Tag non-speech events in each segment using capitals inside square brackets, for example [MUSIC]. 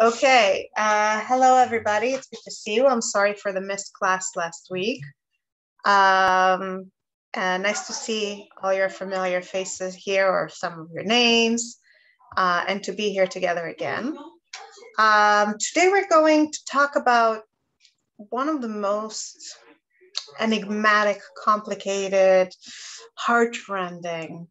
Okay. Uh, hello, everybody. It's good to see you. I'm sorry for the missed class last week. Um, uh, nice to see all your familiar faces here or some of your names uh, and to be here together again. Um, today, we're going to talk about one of the most enigmatic, complicated, heartrending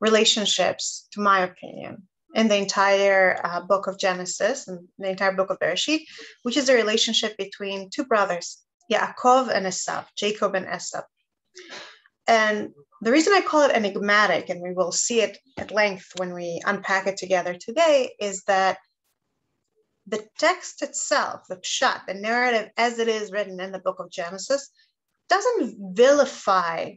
relationships, to my opinion, in the entire uh, book of Genesis and the entire book of Bereshit, which is the relationship between two brothers, Yaakov and Esav, Jacob and Esav. And the reason I call it enigmatic, and we will see it at length when we unpack it together today, is that the text itself, the pshat, the narrative as it is written in the book of Genesis, doesn't vilify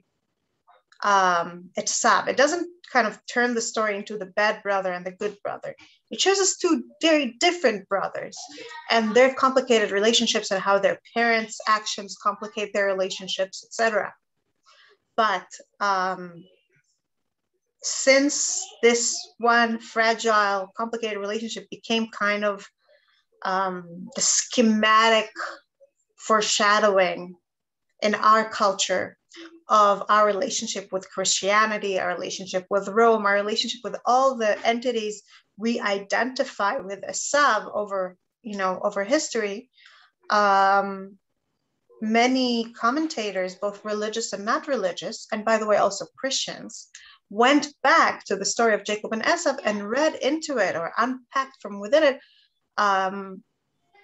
um, Esav. It doesn't kind of turn the story into the bad brother and the good brother. It shows us two very different brothers and their complicated relationships and how their parents' actions complicate their relationships, etc. But um, since this one fragile, complicated relationship became kind of um, the schematic foreshadowing in our culture of our relationship with Christianity, our relationship with Rome, our relationship with all the entities we identify with Esav over, you know, over history. Um, many commentators, both religious and not religious, and by the way, also Christians, went back to the story of Jacob and Esav and read into it or unpacked from within it um,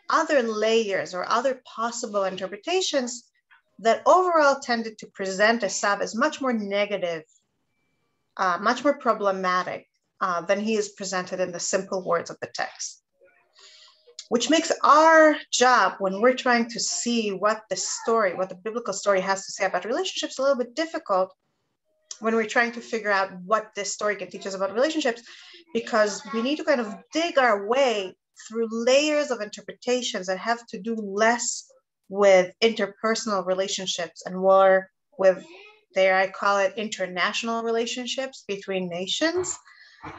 other layers or other possible interpretations that overall tended to present Esav as much more negative, uh, much more problematic uh, than he is presented in the simple words of the text. Which makes our job when we're trying to see what the story, what the biblical story has to say about relationships, a little bit difficult when we're trying to figure out what this story can teach us about relationships, because we need to kind of dig our way through layers of interpretations that have to do less with interpersonal relationships and war with there I call it international relationships between nations.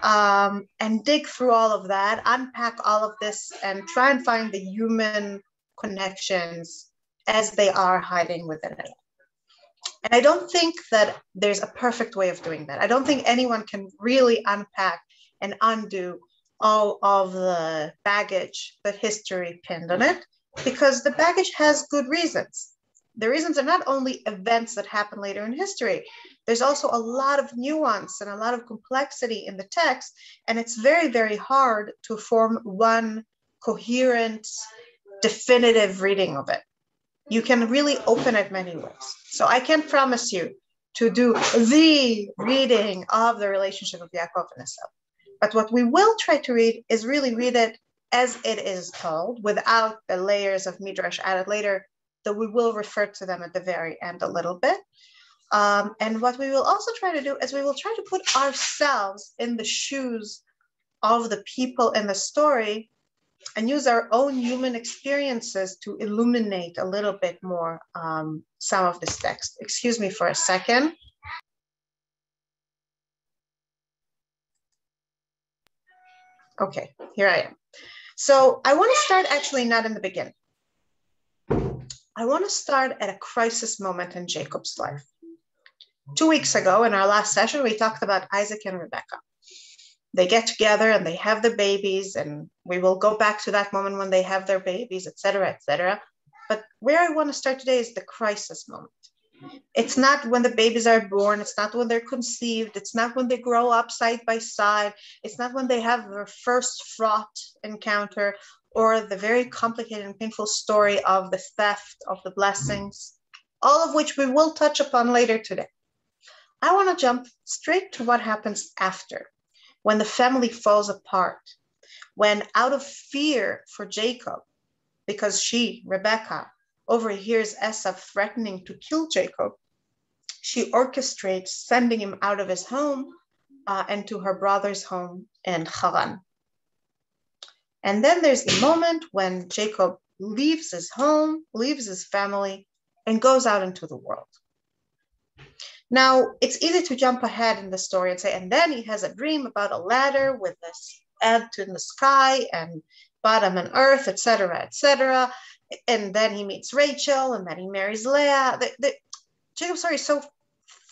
Um, and dig through all of that, unpack all of this, and try and find the human connections as they are hiding within it. And I don't think that there's a perfect way of doing that. I don't think anyone can really unpack and undo all of the baggage that history pinned on it because the baggage has good reasons. The reasons are not only events that happen later in history, there's also a lot of nuance and a lot of complexity in the text. And it's very, very hard to form one coherent, definitive reading of it. You can really open it many ways. So I can't promise you to do the reading of the relationship of Yaakov and Esau. But what we will try to read is really read it as it is told, without the layers of midrash added later, though we will refer to them at the very end a little bit. Um, and what we will also try to do is we will try to put ourselves in the shoes of the people in the story and use our own human experiences to illuminate a little bit more um, some of this text. Excuse me for a second. Okay, here I am. So I want to start actually not in the beginning. I want to start at a crisis moment in Jacob's life. Two weeks ago, in our last session, we talked about Isaac and Rebecca. They get together and they have their babies, and we will go back to that moment when they have their babies, etc., etc. But where I want to start today is the crisis moment. It's not when the babies are born. It's not when they're conceived. It's not when they grow up side by side. It's not when they have their first fraught encounter or the very complicated and painful story of the theft of the blessings, all of which we will touch upon later today. I want to jump straight to what happens after, when the family falls apart, when out of fear for Jacob, because she, Rebecca, overhears Esau threatening to kill Jacob, she orchestrates sending him out of his home uh, and to her brother's home in Haran. And then there's the moment when Jacob leaves his home, leaves his family, and goes out into the world. Now, it's easy to jump ahead in the story and say, and then he has a dream about a ladder with this edge in the sky, and bottom and earth, etc., etc. And then he meets Rachel, and then he marries Leah. The, the, Jacob's story is so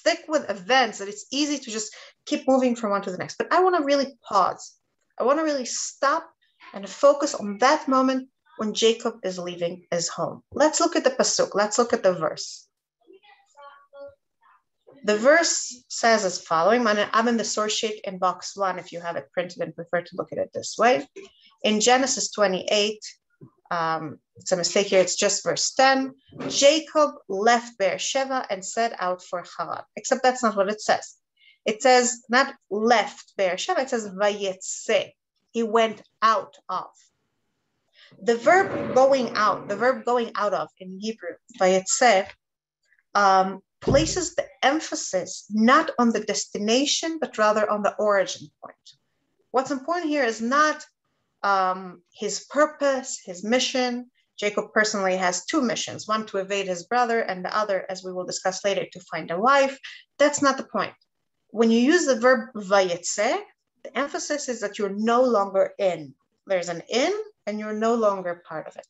thick with events that it's easy to just keep moving from one to the next. But I want to really pause. I want to really stop and focus on that moment when Jacob is leaving his home. Let's look at the pasuk. Let's look at the verse. The verse says as following. I'm in the source sheet in box one if you have it printed and prefer to look at it this way. In Genesis 28, um, it's a mistake here, it's just verse 10. Jacob left Beersheba and set out for Haran, except that's not what it says. It says not left Beersheba, it says Vayetse. He went out of. The verb going out, the verb going out of in Hebrew, Vayetse, um, places the emphasis not on the destination, but rather on the origin point. What's important here is not um, his purpose, his mission. Jacob personally has two missions one to evade his brother, and the other, as we will discuss later, to find a wife. That's not the point. When you use the verb vayetse, the emphasis is that you're no longer in. There's an in, and you're no longer part of it.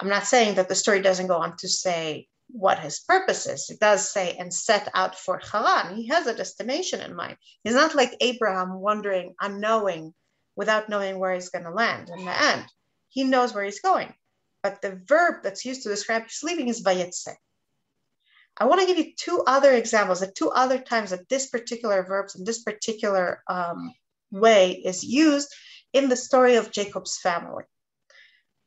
I'm not saying that the story doesn't go on to say what his purpose is. It does say, and set out for Haran. He has a destination in mind. He's not like Abraham wandering, unknowing, without knowing where he's going to land in the end. He knows where he's going. But the verb that's used to describe his leaving is vayetse. I want to give you two other examples, the two other times that this particular verb in this particular um, way is used in the story of Jacob's family.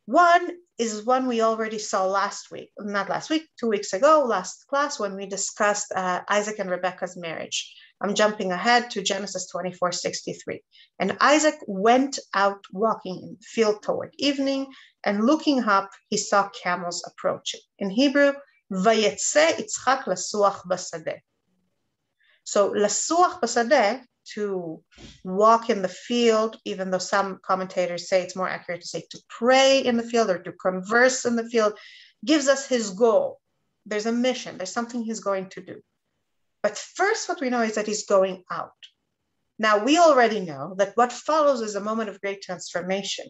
One is one we already saw last week, not last week, two weeks ago, last class, when we discussed uh, Isaac and Rebecca's marriage. I'm jumping ahead to Genesis 24 63. And Isaac went out walking in the field toward evening, and looking up, he saw camels approaching. In Hebrew, Vayetse Yitzchak lasuach basadeh. So lasuach basadeh to walk in the field, even though some commentators say it's more accurate to say to pray in the field or to converse in the field, gives us his goal. There's a mission, there's something he's going to do. But first, what we know is that he's going out. Now, we already know that what follows is a moment of great transformation.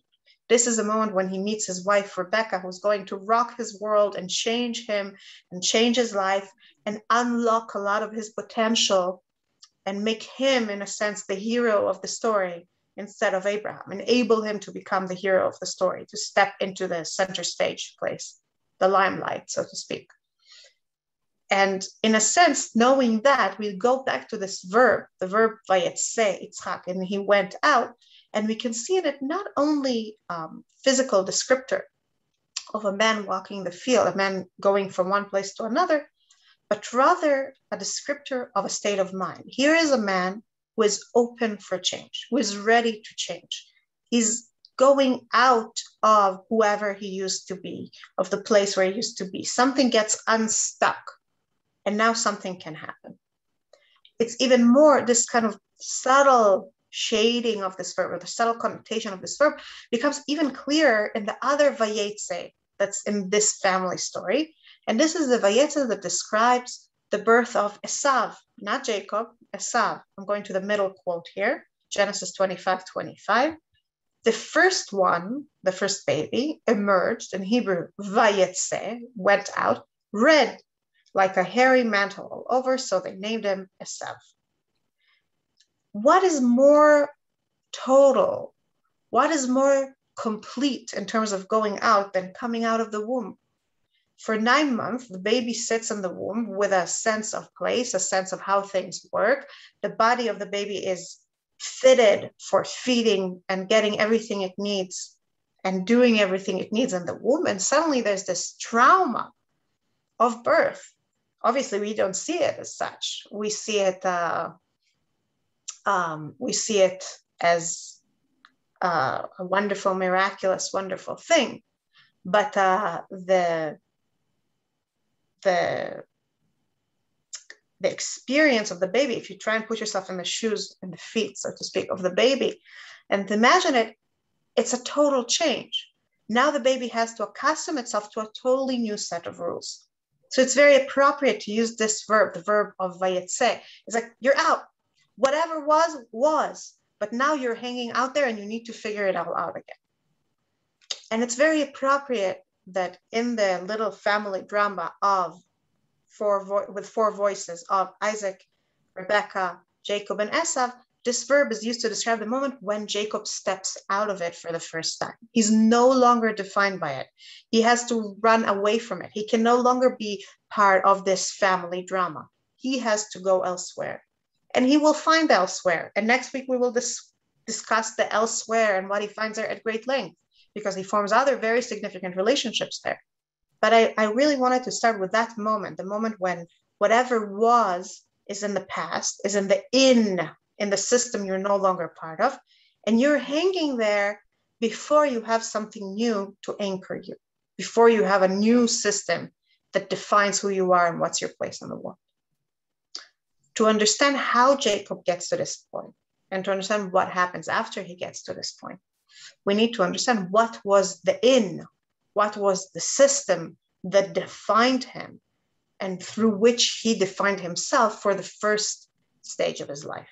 This is a moment when he meets his wife, Rebecca, who's going to rock his world and change him and change his life and unlock a lot of his potential and make him, in a sense, the hero of the story instead of Abraham, enable him to become the hero of the story, to step into the center stage place, the limelight, so to speak. And in a sense, knowing that, we go back to this verb, the verb vayetse, Yitzchak, and he went out, and we can see in it not only um, physical descriptor of a man walking the field, a man going from one place to another, but rather a descriptor of a state of mind. Here is a man who is open for change, who is ready to change. He's going out of whoever he used to be, of the place where he used to be. Something gets unstuck, and now something can happen. It's even more this kind of subtle shading of this verb, or the subtle connotation of this verb, becomes even clearer in the other vayetse that's in this family story, and this is the Vayetze that describes the birth of Esav, not Jacob, Esav. I'm going to the middle quote here, Genesis 25, 25. The first one, the first baby, emerged in Hebrew, Vayetze, went out, red, like a hairy mantle all over, so they named him Esav. What is more total? What is more complete in terms of going out than coming out of the womb? For nine months, the baby sits in the womb with a sense of place, a sense of how things work. The body of the baby is fitted for feeding and getting everything it needs and doing everything it needs in the womb. And suddenly there's this trauma of birth. Obviously, we don't see it as such. We see it. Uh, um, we see it as uh, a wonderful, miraculous, wonderful thing. But uh, the the the experience of the baby if you try and put yourself in the shoes and the feet so to speak of the baby and imagine it it's a total change now the baby has to accustom itself to a totally new set of rules so it's very appropriate to use this verb the verb of vayetse. It's like you're out. Whatever was was. But now you're hanging out there and you need to figure it all out again. And it's very appropriate that in the little family drama of four with four voices of Isaac, Rebecca, Jacob, and Esav, this verb is used to describe the moment when Jacob steps out of it for the first time. He's no longer defined by it. He has to run away from it. He can no longer be part of this family drama. He has to go elsewhere. And he will find elsewhere. And next week we will dis- discuss the elsewhere and what he finds there at great length because he forms other very significant relationships there. But I, I really wanted to start with that moment, the moment when whatever was is in the past, is in the in in the system you're no longer part of, and you're hanging there before you have something new to anchor you, before you have a new system that defines who you are and what's your place in the world. To understand how Jacob gets to this point and to understand what happens after he gets to this point, we need to understand what was the in, what was the system that defined him and through which he defined himself for the first stage of his life.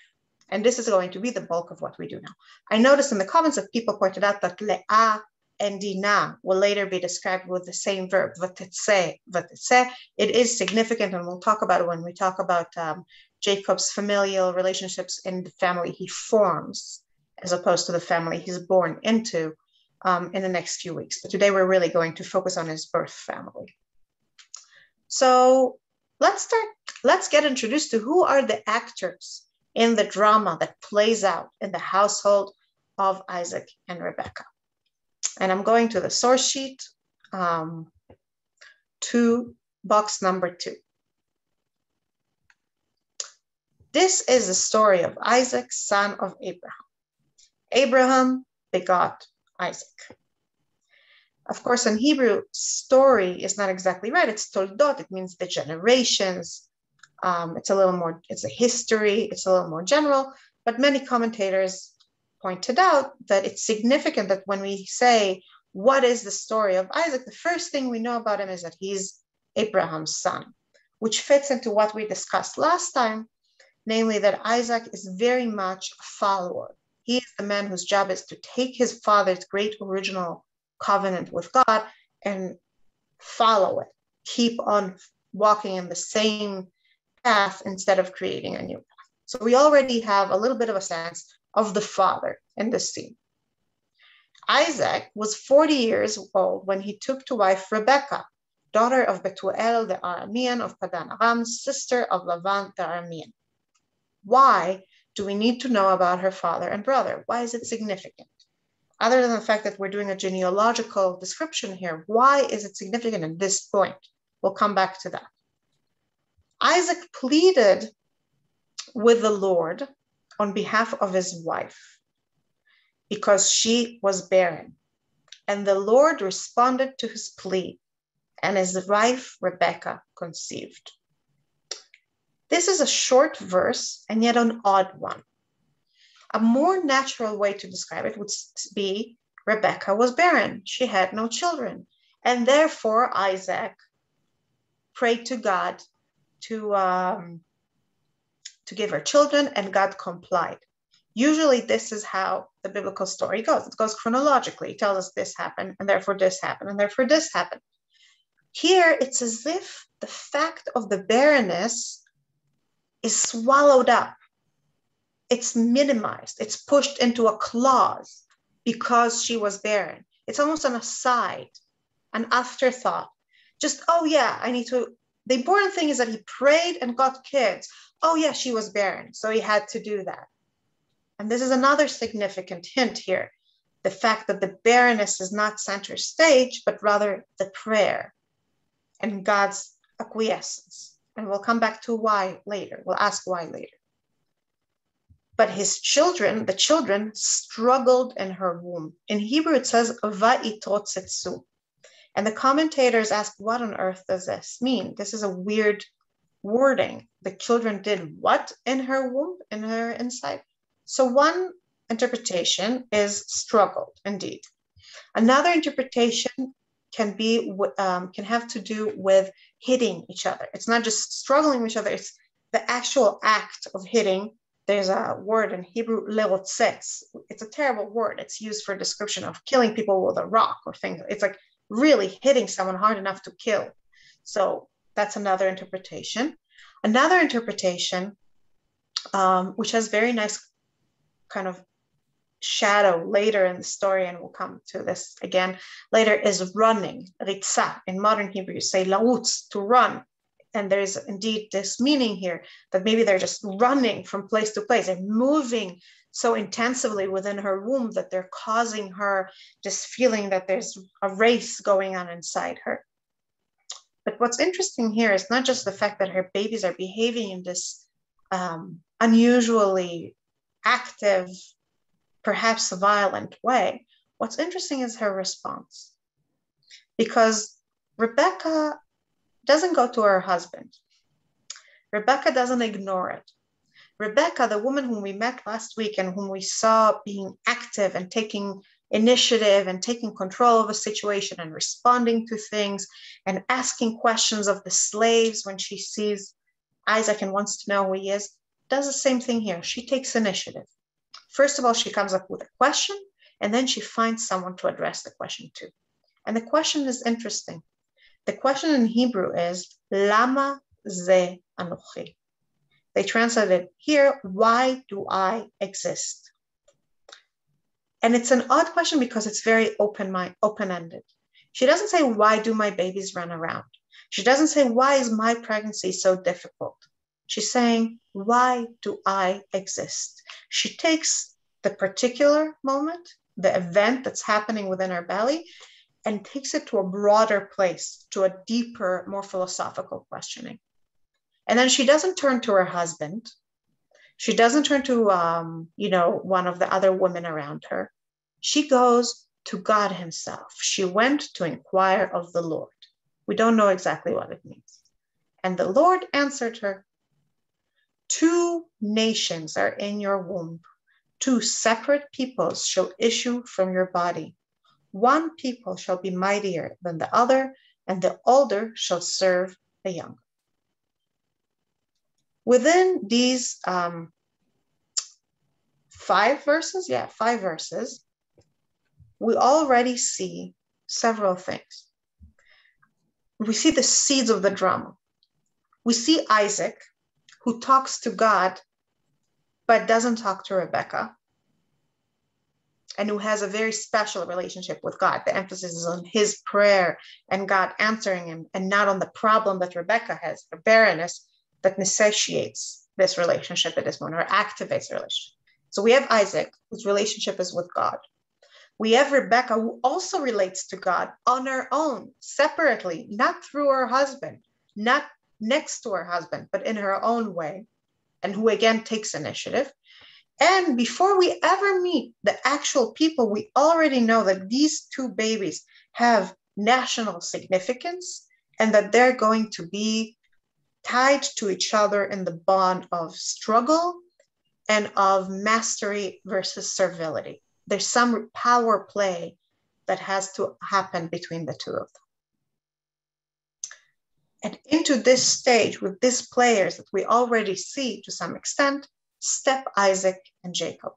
And this is going to be the bulk of what we do now. I noticed in the comments that people pointed out that le'a and dina will later be described with the same verb, vatetse, vatetse. It is significant, and we'll talk about it when we talk about um, Jacob's familial relationships in the family he forms, as opposed to the family he's born into um, in the next few weeks. But today we're really going to focus on his birth family. So let's start, let's get introduced to who are the actors in the drama that plays out in the household of Isaac and Rebecca. And I'm going to the source sheet um, to box number two. This is the story of Isaac, son of Abraham. Abraham begot Isaac. Of course, in Hebrew, story is not exactly right. It's toldot, it means the generations, um, it's a little more, it's a history, it's a little more general, but many commentators pointed out that it's significant that when we say, what is the story of Isaac, the first thing we know about him is that he's Abraham's son, which fits into what we discussed last time, namely that Isaac is very much a follower. He is the man whose job is to take his father's great original covenant with God and follow it, keep on walking in the same path instead of creating a new path. So we already have a little bit of a sense of the father in this scene. Isaac was 40 years old when he took to wife Rebekah, daughter of Betuel the Aramean of Padan Aram, sister of Lavan the Aramean. Why do we need to know about her father and brother? Why is it significant? Other than the fact that we're doing a genealogical description here, why is it significant at this point? We'll come back to that. Isaac pleaded with the Lord on behalf of his wife because she was barren. And the Lord responded to his plea, and his wife Rebecca conceived. This is a short verse and yet an odd one. A more natural way to describe it would be Rebecca was barren, she had no children, and therefore Isaac prayed to God to um, to give her children, and God complied. Usually, this is how the biblical story goes. It goes chronologically. It tells us this happened, and therefore this happened, and therefore this happened. Here, it's as if the fact of the barrenness is swallowed up. It's minimized. It's pushed into a clause because she was barren. It's almost an aside, an afterthought. Just, oh yeah, I need to the important thing is that he prayed and got kids. Oh, yeah, she was barren. So he had to do that. And this is another significant hint here the fact that the barrenness is not center stage, but rather the prayer and God's acquiescence. And we'll come back to why later. We'll ask why later. But his children, the children, struggled in her womb. In Hebrew, it says, Va'itotzetsu. And the commentators ask, what on earth does this mean? This is a weird wording. The children did what in her womb, in her inside? So one interpretation is struggled, indeed. Another interpretation can be um, can have to do with hitting each other. It's not just struggling with each other; it's the actual act of hitting there's a word in Hebrew, lerotzets. It's a terrible word. It's used for description of killing people with a rock or things. It's like really hitting someone hard enough to kill. So that's another interpretation. Another interpretation, um, which has very nice kind of shadow later in the story, and we'll come to this again later, is running. Ritza. In modern Hebrew, you say lautz, to run. And there's indeed this meaning here that maybe they're just running from place to place. They're moving so intensively within her womb that they're causing her this feeling that there's a race going on inside her. But what's interesting here is not just the fact that her babies are behaving in this um, unusually active, perhaps violent way. What's interesting is her response. Because Rebecca doesn't go to her husband. Rebecca doesn't ignore it. Rebecca, the woman whom we met last week and whom we saw being active and taking initiative and taking control of a situation and responding to things and asking questions of the slaves when she sees Isaac and wants to know who he is, does the same thing here. She takes initiative. First of all, she comes up with a question and then she finds someone to address the question to. And the question is interesting. The question in Hebrew is Lama ze anochi. They translated here, why do I exist? And it's an odd question because it's very open mind, open-ended. She doesn't say, why do my babies run around? She doesn't say, why is my pregnancy so difficult? She's saying, why do I exist? She takes the particular moment, the event that's happening within her belly, and takes it to a broader place, to a deeper, more philosophical questioning. And then she doesn't turn to her husband. She doesn't turn to, um, you know, one of the other women around her. She goes to God Himself. She went to inquire of the Lord. We don't know exactly what it means. And the Lord answered her Two nations are in your womb, two separate peoples shall issue from your body. One people shall be mightier than the other, and the older shall serve the younger. Within these um, five verses, yeah, five verses, we already see several things. We see the seeds of the drama. We see Isaac, who talks to God, but doesn't talk to Rebecca and who has a very special relationship with God. The emphasis is on his prayer and God answering him, and not on the problem that Rebecca has, her barrenness, that necessitates this relationship at this moment or activates the relationship. So we have Isaac, whose relationship is with God. We have Rebecca, who also relates to God on her own, separately, not through her husband, not next to her husband, but in her own way, and who again takes initiative. And before we ever meet the actual people, we already know that these two babies have national significance and that they're going to be tied to each other in the bond of struggle and of mastery versus servility. There's some power play that has to happen between the two of them. And into this stage with these players that we already see to some extent, step Isaac and Jacob.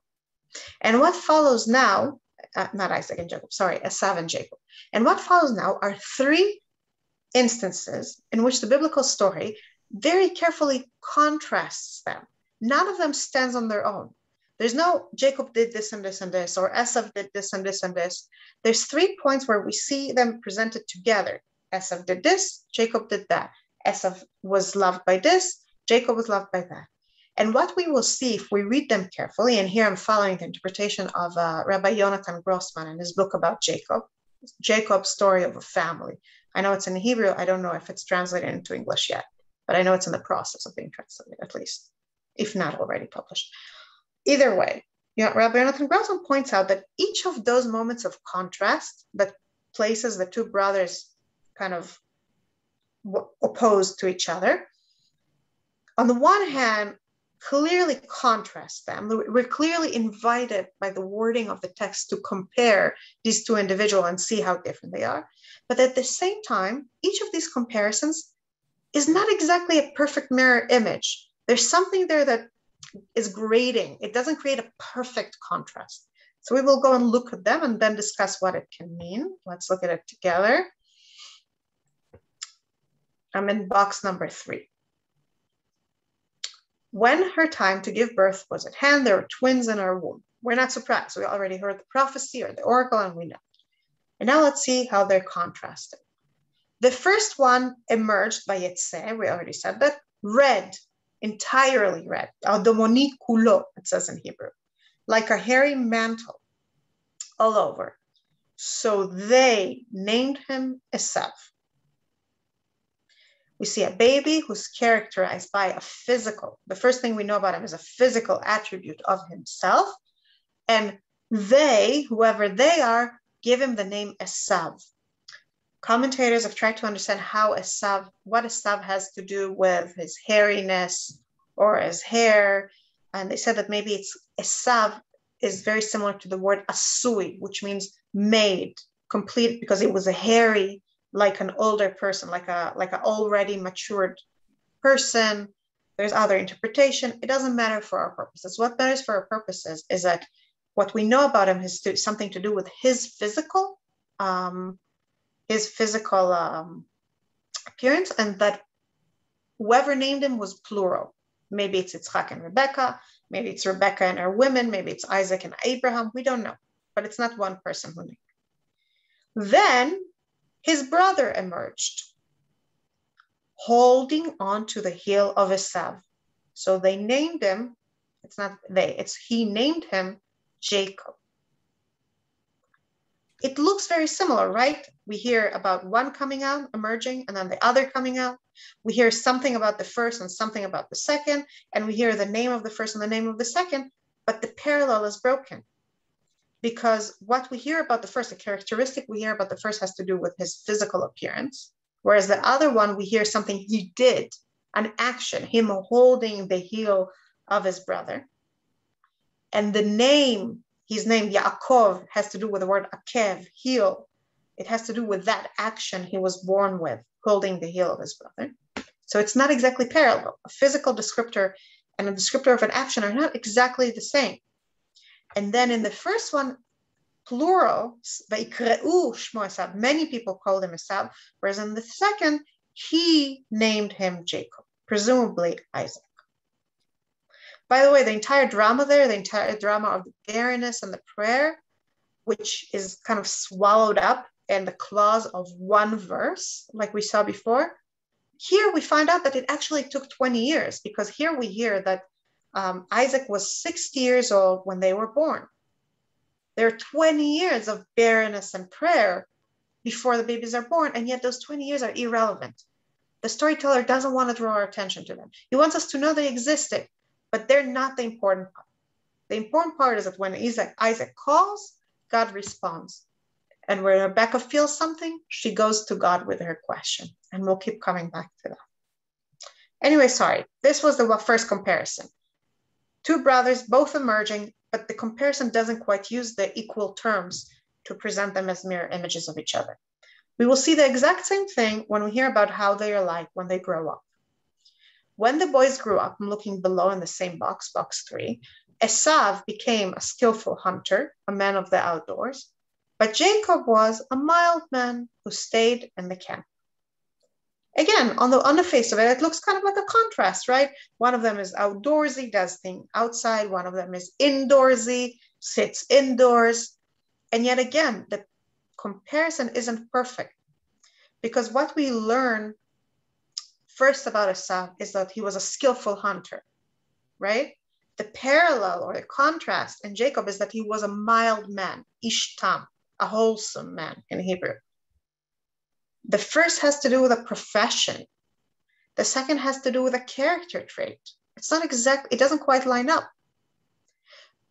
And what follows now, uh, not Isaac and Jacob, sorry, Esav and Jacob. And what follows now are three instances in which the biblical story very carefully contrasts them. None of them stands on their own. There's no Jacob did this and this and this, or Esav did this and this and this. There's three points where we see them presented together. Esav did this, Jacob did that. Esav was loved by this, Jacob was loved by that. And what we will see if we read them carefully, and here I'm following the interpretation of uh, Rabbi Jonathan Grossman in his book about Jacob, Jacob's story of a family. I know it's in Hebrew. I don't know if it's translated into English yet, but I know it's in the process of being translated, at least, if not already published. Either way, Rabbi Jonathan Grossman points out that each of those moments of contrast that places the two brothers kind of opposed to each other, on the one hand, clearly contrast them. We're clearly invited by the wording of the text to compare these two individuals and see how different they are. But at the same time, each of these comparisons is not exactly a perfect mirror image. There's something there that is grading. It doesn't create a perfect contrast. So we will go and look at them and then discuss what it can mean. Let's look at it together. I'm in box number three. When her time to give birth was at hand, there were twins in her womb. We're not surprised. We already heard the prophecy or the oracle, and we know. And now let's see how they're contrasted. The first one emerged Vayetse, we already said that, red, entirely red, aldomoni kulo, it says in Hebrew, like a hairy mantle all over. So they named him Esav we see a baby who's characterized by a physical, the first thing we know about him is a physical attribute of himself. And they, whoever they are, give him the name Esav. Commentators have tried to understand how Esav, what Esav has to do with his hairiness or his hair. And they said that maybe it's a Esav is very similar to the word asui, which means made, complete, because it was a hairy like an older person, like a like an already matured person. There's other interpretation. It doesn't matter for our purposes. What matters for our purposes is that what we know about him to, something to do with his physical, um, his physical um, appearance, and that whoever named him was plural. Maybe it's Yitzchak and Rebecca. Maybe it's Rebecca and her women. Maybe it's Isaac and Abraham. We don't know, but it's not one person who named. Then his brother emerged, holding on to the heel of Esav. So they named him, it's not they, it's he named him Jacob. It looks very similar, right? We hear about one coming out, emerging, and then the other coming out. We hear something about the first and something about the second, and we hear the name of the first and the name of the second, but the parallel is broken because what we hear about the first, the characteristic we hear about the first has to do with his physical appearance, whereas the other one, we hear something he did, an action, him holding the heel of his brother. And the name, his name Yaakov, has to do with the word akev, heel. It has to do with that action he was born with, holding the heel of his brother. So it's not exactly parallel. A physical descriptor and a descriptor of an action are not exactly the same. And then in the first one, plural, many people called him Esav, whereas in the second, he named him Jacob, presumably Isaac. By the way, the entire drama there, the entire drama of the barrenness and the prayer, which is kind of swallowed up in the clause of one verse, like we saw before, here we find out that it actually took 20 years because here we hear that um, Isaac was 60 years old when they were born. There are 20 years of barrenness and prayer before the babies are born, and yet those 20 years are irrelevant. The storyteller doesn't want to draw our attention to them. He wants us to know they existed, but they're not the important part. The important part is that when Isaac, Isaac calls, God responds. And when Rebecca feels something, she goes to God with her question. And we'll keep coming back to that. Anyway, sorry, this was the first comparison. Two brothers, both emerging, but the comparison doesn't quite use the equal terms to present them as mirror images of each other. We will see the exact same thing when we hear about how they are like when they grow up. When the boys grew up, I'm looking below in the same box, box three, Esav became a skillful hunter, a man of the outdoors, but Jacob was a mild man who stayed in the camp. Again on the on the face of it it looks kind of like a contrast right? One of them is outdoorsy does things outside one of them is indoorsy sits indoors. And yet again the comparison isn't perfect because what we learn first about uh, Esav is that he was a skillful hunter right the parallel or the contrast in Jacob is that he was a mild man ishtam a wholesome man in Hebrew the first has to do with a profession. The second has to do with a character trait. It's not exact, it doesn't quite line up.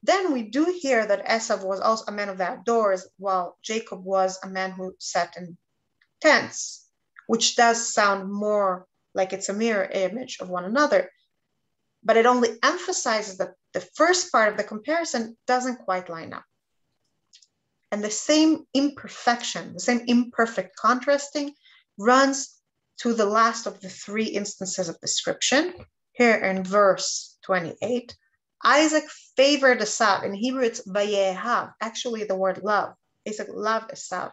Then we do hear that Esav was also a man of the outdoors, while Jacob was a man who sat in tents, which does sound more like it's a mirror image of one another. But it only emphasizes that the first part of the comparison doesn't quite line up. And the same imperfection, the same imperfect contrasting runs to the last of the three instances of description here in verse 28, Isaac favored Esav. In Hebrew, it's vayehav. Actually, the word love. Isaac loved Esav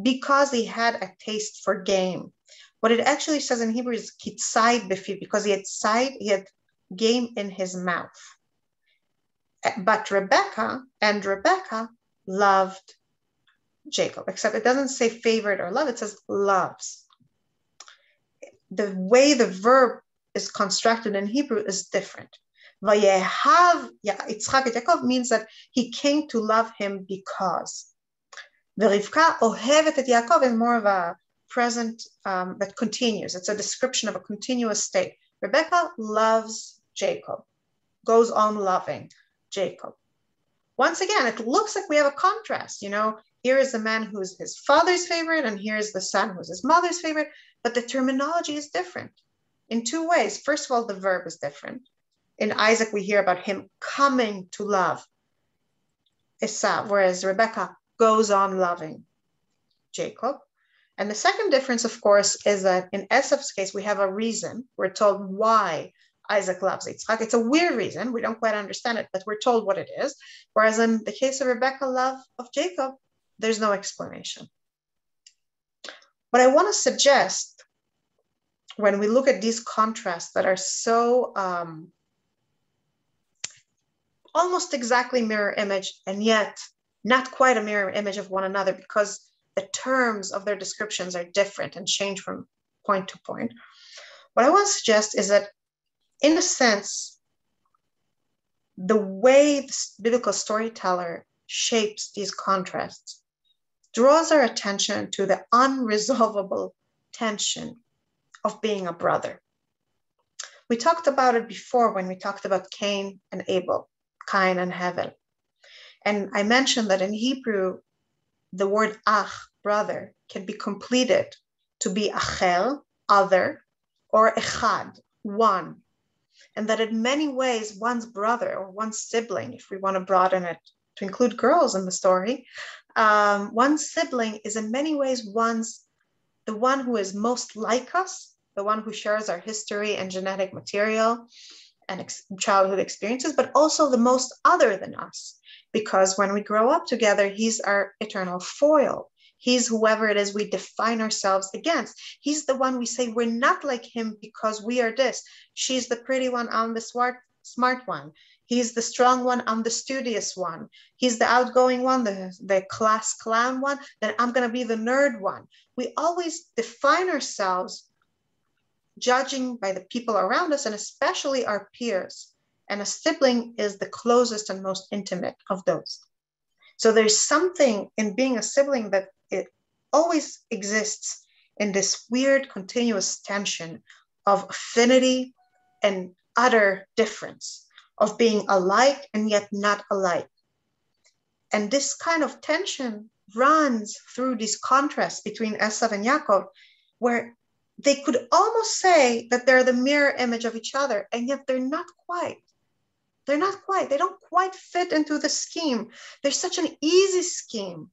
because he had a taste for game. What it actually says in Hebrew is kitzai befi, because he had side, he had game in his mouth. Eh, but Rebecca and Rebecca loved Jacob, except it doesn't say favorite or love, it says loves. The way the verb is constructed in Hebrew is different. Vayehav Yitzchak et Yaakov means that he came to love him because. Verivka ohevet et Yaakov is more of a present um, that continues. It's a description of a continuous state. Rebecca loves Jacob, goes on loving Jacob. Once again, it looks like we have a contrast. You know, here is the man who's his father's favorite, and here is the son who's his mother's favorite, but the terminology is different in two ways. First of all, the verb is different. In Isaac, we hear about him coming to love Esau, whereas Rebecca goes on loving Jacob. And the second difference, of course, is that in Esau's case, we have a reason. We're told why Isaac loves Yitzchak. It's a weird reason. We don't quite understand it, but we're told what it is. Whereas in the case of Rebecca, love of Jacob, there's no explanation. What I want to suggest when we look at these contrasts that are so um, almost exactly mirror image and yet not quite a mirror image of one another because the terms of their descriptions are different and change from point to point. What I want to suggest is that, in a sense, the way the biblical storyteller shapes these contrasts draws our attention to the unresolvable tension of being a brother. We talked about it before when we talked about Cain and Abel. Cain and Hevel. And I mentioned that in Hebrew, the word ach, brother, can be completed to be acher, other, or echad, one. And that in many ways, one's brother or one's sibling, if we want to broaden it to include girls in the story, um, one sibling is in many ways one's the one who is most like us, the one who shares our history and genetic material, and ex- childhood experiences, but also the most other than us. Because when we grow up together, he's our eternal foil. He's whoever it is we define ourselves against. He's the one we say we're not like him because we are this. She's the pretty one, I'm the smart, smart one. He's the strong one, I'm the studious one. He's the outgoing one, the, the class clown one, then I'm going to be the nerd one. We always define ourselves judging by the people around us and especially our peers. And a sibling is the closest and most intimate of those. So there's something in being a sibling that it always exists in this weird continuous tension of affinity and utter difference, of being alike and yet not alike. And this kind of tension runs through these contrasts between Esav and Yaakov, where they could almost say that they're the mirror image of each other, and yet they're not quite. They're not quite. They don't quite fit into the scheme. They're such an easy scheme.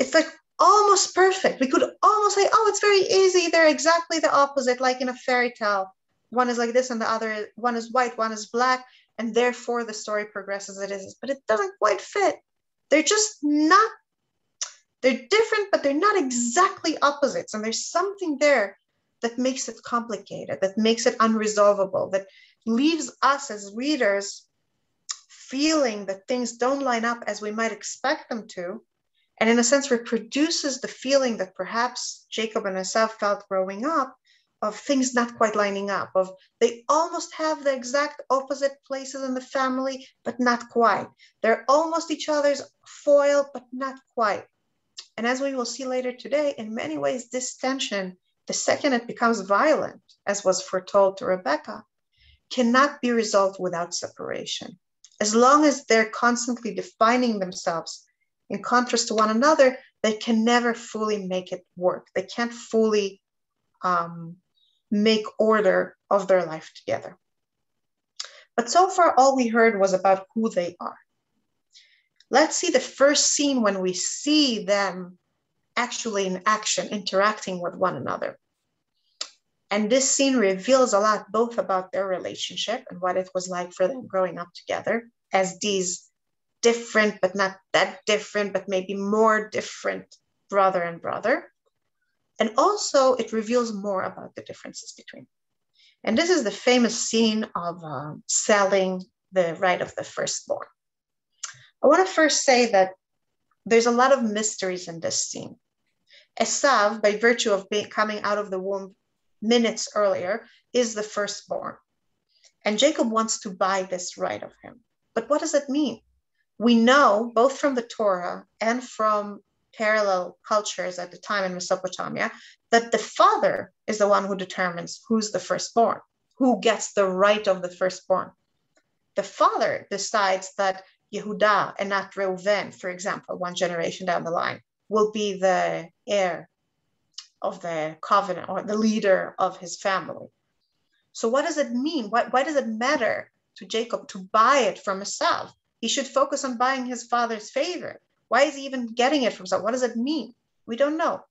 It's like almost perfect. We could almost say, oh, it's very easy. They're exactly the opposite, like in a fairy tale. One is like this, and the other one is white, one is black, and therefore the story progresses as it is. But it doesn't quite fit. They're just not they're different, but they're not exactly opposites. And there's something there that makes it complicated, that makes it unresolvable, that leaves us as readers feeling that things don't line up as we might expect them to. And in a sense, reproduces the feeling that perhaps Jacob and Esau felt growing up of things not quite lining up, of they almost have the exact opposite places in the family, but not quite. They're almost each other's foil, but not quite. And as we will see later today, in many ways, this tension, the second it becomes violent, as was foretold to Rebecca, cannot be resolved without separation. As long as they're constantly defining themselves in contrast to one another, they can never fully make it work. They can't fully um, make order of their life together. But so far, all we heard was about who they are. Let's see the first scene when we see them actually in action, interacting with one another. And this scene reveals a lot both about their relationship and what it was like for them growing up together as these different, but not that different, but maybe more different brother and brother. And also, it reveals more about the differences between. And this is the famous scene of um, selling the right of the firstborn. I want to first say that there's a lot of mysteries in this scene. Esav, by virtue of being, coming out of the womb minutes earlier, is the firstborn. And Jacob wants to buy this right of him. But what does it mean? We know, both from the Torah and from parallel cultures at the time in Mesopotamia, that the father is the one who determines who's the firstborn, who gets the right of the firstborn. The father decides that Yehuda and not Reuven, for example, one generation down the line, will be the heir of the covenant or the leader of his family. So, what does it mean? Why, why does it matter to Jacob to buy it from Esav? He should focus on buying his father's favor. Why is he even getting it from Esav? What does it mean? We don't know.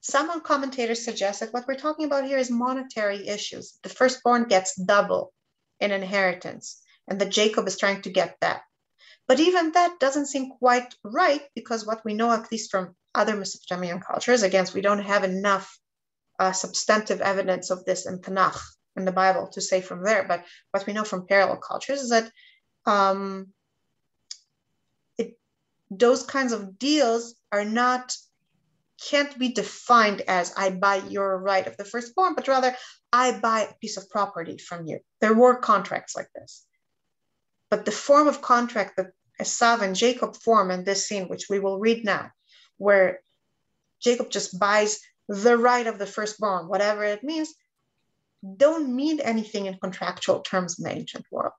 Some commentators suggest that what we're talking about here is monetary issues. The firstborn gets double in inheritance, and that Jacob is trying to get that. But even that doesn't seem quite right because what we know, at least from other Mesopotamian cultures, again, we don't have enough uh, substantive evidence of this in Tanakh, in the Bible, to say from there. But what we know from parallel cultures is that um, it, those kinds of deals are not can't be defined as I buy your right of the firstborn, but rather I buy a piece of property from you. There were contracts like this. But the form of contract that Esav and Jacob form in this scene, which we will read now, where Jacob just buys the right of the firstborn, whatever it means, don't mean anything in contractual terms in the ancient world.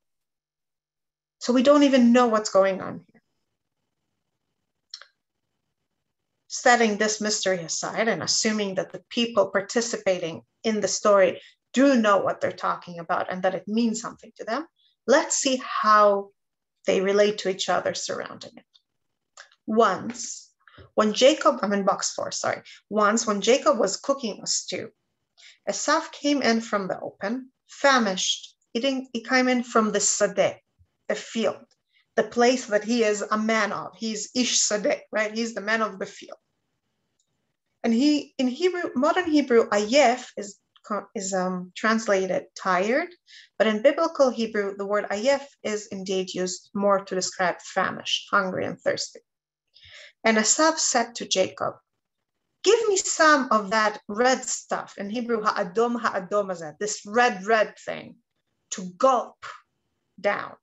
So we don't even know what's going on here. Setting this mystery aside and assuming that the people participating in the story do know what they're talking about and that it means something to them, Let's see how they relate to each other surrounding it. Once, when Jacob, I'm in box four, sorry. Once, when Jacob was cooking a stew, Esav came in from the open, famished. He, he came in from the sadeh, the field, the place that he is a man of. He's ish sadeh, right? He's the man of the field. And he, in Hebrew, modern Hebrew, ayef is is um, translated tired, but in biblical Hebrew, the word ayef is indeed used more to describe famished, hungry, and thirsty. And Esav said to Jacob, Give me some of that red stuff. In Hebrew, ha'adom ha'adom azat, this red, red thing to gulp down.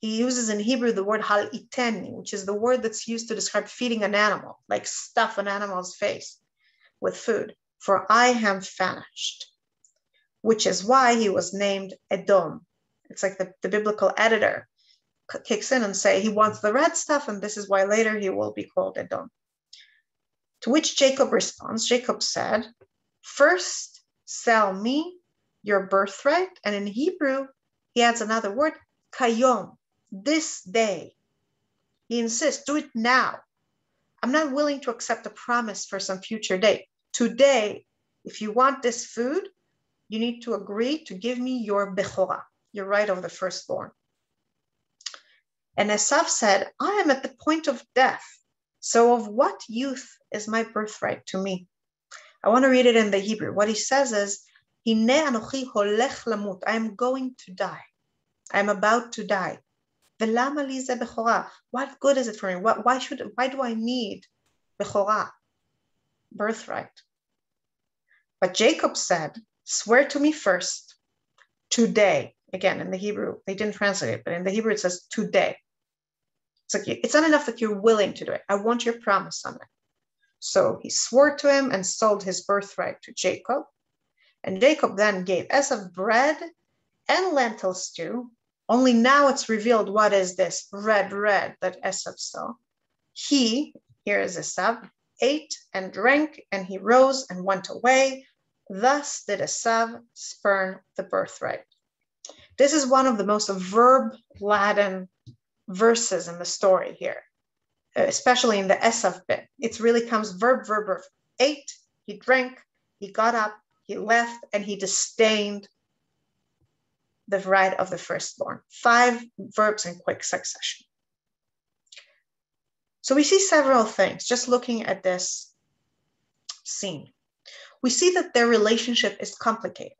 He uses in Hebrew the word hal iteni, which is the word that's used to describe feeding an animal, like stuff an animal's face with food for I am famished, which is why he was named Edom. It's like the, the biblical editor kicks in and say he wants the red stuff, and this is why later he will be called Edom. To which Jacob responds, Jacob said, First sell me your birthright. And in Hebrew, he adds another word, kayom, this day. He insists, do it now. I'm not willing to accept a promise for some future date. Today, if you want this food, you need to agree to give me your bechora, your right of the firstborn. And Esav said, I am at the point of death. So of what youth is my birthright to me? I want to read it in the Hebrew. What he says is, Hine anochi holech lamut. I am going to die. I am about to die. What good is it for me? Why should why do I need bechora, birthright? But Jacob said, Swear to me first, today. Again, in the Hebrew, they didn't translate it, but in the Hebrew it says today. It's like it's not enough that you're willing to do it. I want your promise on it. So he swore to him and sold his birthright to Jacob. And Jacob then gave Esav bread and lentil stew. Only now it's revealed what is this red, red that Esav saw. He, here is Esav, ate and drank, and he rose and went away. Thus did Esav spurn the birthright. This is one of the most verb laden verses in the story here, especially in the Esav bit. It really comes verb, verb, verb. Ate, he drank, he got up, he left, and he disdained the right of the firstborn. Five verbs in quick succession. So we see several things just looking at this scene. We see that their relationship is complicated.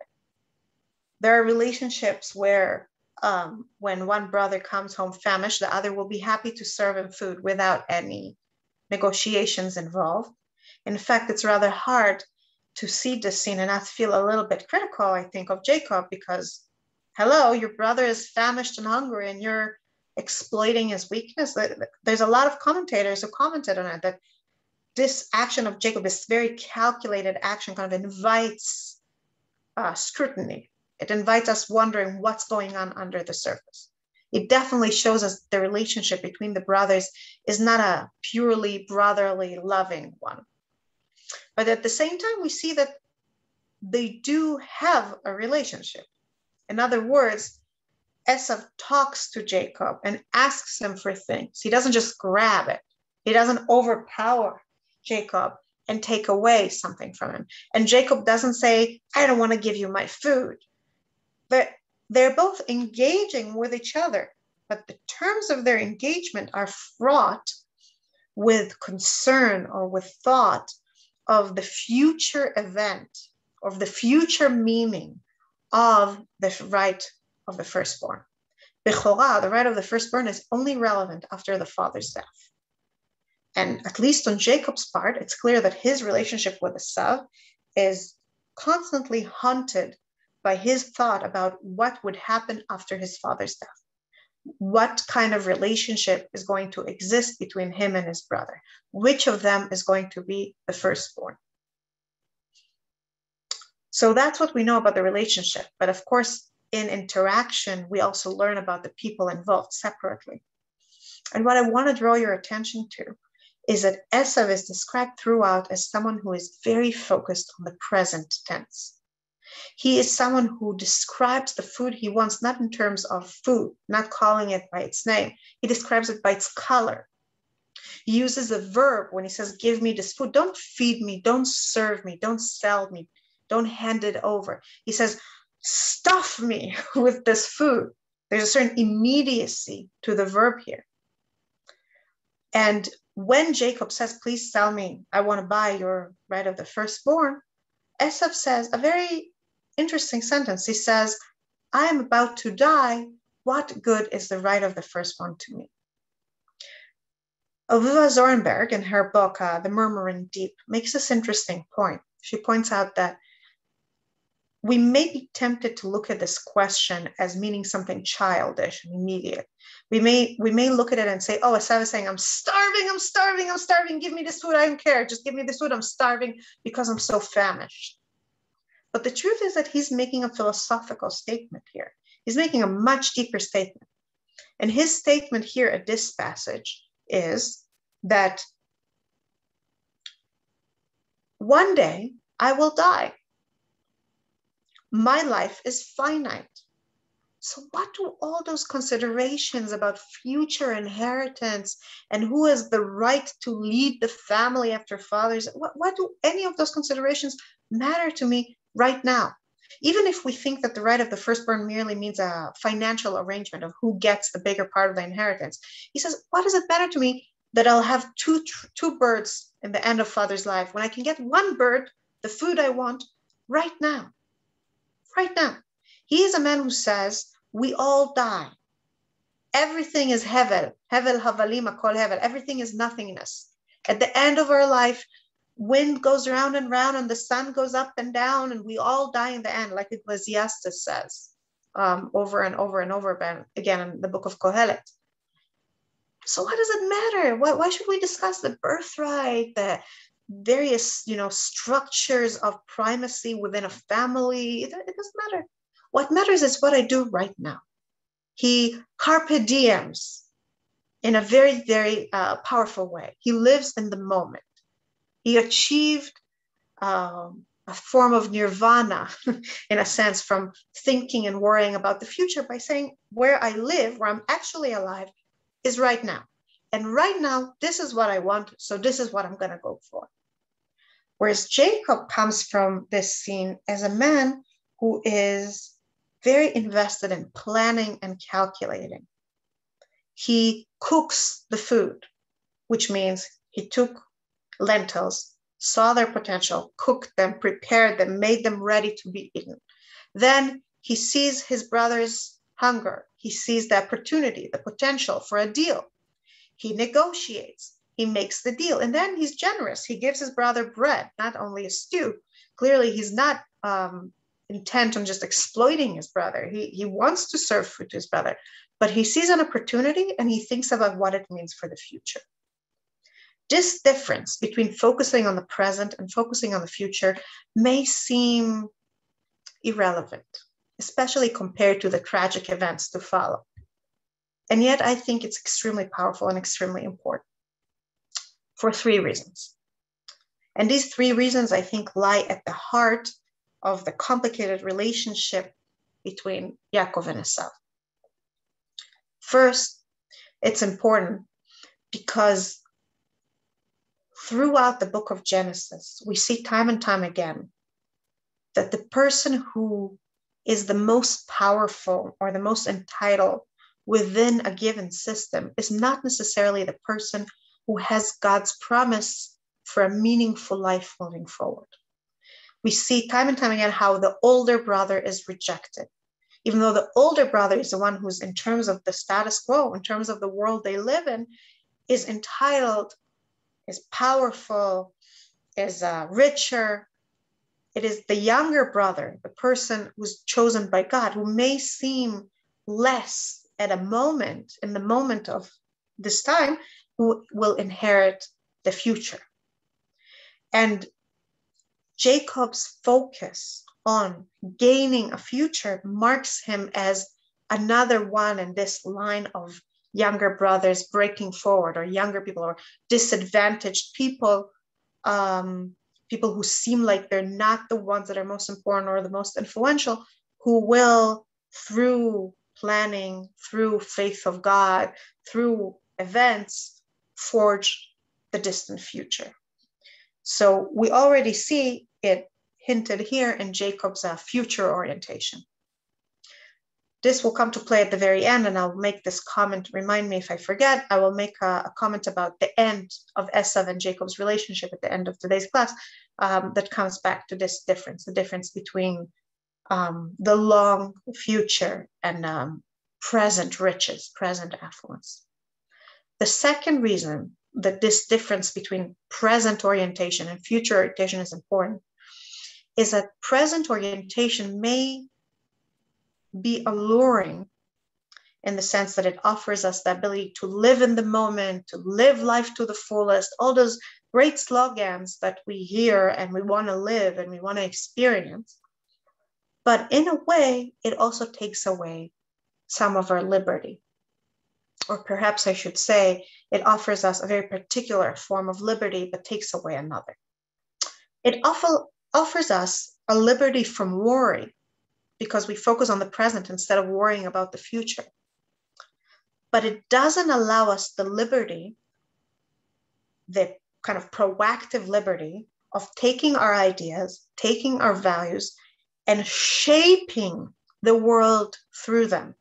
There are relationships where um, when one brother comes home famished, the other will be happy to serve him food without any negotiations involved. In fact, it's rather hard to see this scene and I feel a little bit critical, I think, of Jacob because, hello, your brother is famished and hungry and you're exploiting his weakness. There's a lot of commentators who commented on it that this action of Jacob, this very calculated action, kind of invites uh, scrutiny. It invites us wondering what's going on under the surface. It definitely shows us the relationship between the brothers is not a purely brotherly, loving one. But at the same time, we see that they do have a relationship. In other words, Esav talks to Jacob and asks him for things. He doesn't just grab it, he doesn't overpower Jacob and take away something from him. And Jacob doesn't say, I don't want to give you my food. But they're both engaging with each other, but the terms of their engagement are fraught with concern or with thought of the future event, of the future meaning of the right of the firstborn. Bechorah, the right of the firstborn, is only relevant after the father's death. And at least on Jacob's part, it's clear that his relationship with Esav is constantly haunted by his thought about what would happen after his father's death. What kind of relationship is going to exist between him and his brother? Which of them is going to be the firstborn? So that's what we know about the relationship. But of course, in interaction, we also learn about the people involved separately. And what I want to draw your attention to is that Esav is described throughout as someone who is very focused on the present tense. He is someone who describes the food he wants not in terms of food, not calling it by its name. He describes it by its color. He uses a verb when he says, Give me this food. Don't feed me, don't serve me, don't sell me, don't hand it over. He says, Stuff me [LAUGHS] with this food. There's a certain immediacy to the verb here. And when Jacob says, Please sell me, I want to buy your right of the firstborn, Esav says a very interesting sentence. He says, I am about to die. What good is the right of the firstborn to me? Avivah Zornberg, in her book, uh, The Murmuring Deep, makes this interesting point. She points out that we may be tempted to look at this question as meaning something childish and immediate. We may we may look at it and say, "Oh, as I was saying, I'm starving, I'm starving, I'm starving. Give me this food. I don't care. Just give me this food. I'm starving because I'm so famished." But the truth is that he's making a philosophical statement here. He's making a much deeper statement. And his statement here at this passage is that one day I will die. My life is finite. So, what do all those considerations about future inheritance and who has the right to lead the family after fathers, what, what do any of those considerations matter to me right now. Even if we think that the right of the firstborn merely means a financial arrangement of who gets the bigger part of the inheritance, he says, What does it matter to me that I'll have two, two birds in the end of father's life when I can get one bird, the food I want, right now? Right now. He is a man who says, We all die. Everything is hevel, hevel havalima kol hevel. Everything is nothingness. At the end of our life, wind goes round and round and the sun goes up and down and we all die in the end, like Ecclesiastes says um, over and over and over again in the book of Kohelet. So what does it matter? Why, why should we discuss the birthright, the various you know structures of primacy within a family? It, it doesn't matter. What matters is what I do right now. He carpe diems in a very, very uh, powerful way. He lives in the moment. He achieved um, a form of nirvana, [LAUGHS] in a sense, from thinking and worrying about the future by saying, where I live, where I'm actually alive, is right now. And right now, this is what I want. So this is what I'm going to go for. Whereas Jacob comes from this scene as a man who is very invested in planning and calculating. He cooks the food, which means he took lentils, saw their potential, cooked them, prepared them, made them ready to be eaten. Then he sees his brother's hunger. He sees the opportunity, the potential for a deal. He negotiates, he makes the deal, and then he's generous. He gives his brother bread, not only a stew. Clearly, he's not um, intent on just exploiting his brother. He, he wants to serve food to his brother, but he sees an opportunity and he thinks about what it means for the future. This difference between focusing on the present and focusing on the future may seem irrelevant, especially compared to the tragic events to follow. And yet, I think it's extremely powerful and extremely important for three reasons. And these three reasons, I think, lie at the heart of the complicated relationship between Yaakov and Esav. First, it's important because throughout the book of Genesis, we see time and time again that the person who is the most powerful or the most entitled within a given system is not necessarily the person who has God's promise for a meaningful life moving forward. We see time and time again how the older brother is rejected. Even though the older brother is the one who's, in terms of the status quo, in terms of the world they live in, is entitled, is powerful, is uh, richer. It is the younger brother, the person who's chosen by God, who may seem less at a moment, in the moment of this time, who will inherit the future. And Jacob's focus on gaining a future marks him as another one in this line of younger brothers breaking forward, or younger people, or disadvantaged people, um, people who seem like they're not the ones that are most important or the most influential, who will, through planning, through faith of God, through events, forge the distant future. So we already see it hinted here in Jacob's uh, future orientation. This will come to play at the very end, and I'll make this comment. Remind me if I forget. I will make a, a comment about the end of Esav and Jacob's relationship at the end of today's class. Um, that comes back to this difference, the difference between um, the long future and um, present riches, present affluence. The second reason that this difference between present orientation and future orientation is important is that present orientation may be alluring in the sense that it offers us the ability to live in the moment, to live life to the fullest, all those great slogans that we hear and we want to live and we want to experience. But in a way, it also takes away some of our liberty or perhaps I should say, it offers us a very particular form of liberty but takes away another. It offer, offers us a liberty from worry because we focus on the present instead of worrying about the future. But it doesn't allow us the liberty, the kind of proactive liberty of taking our ideas, taking our values, and shaping the world through them.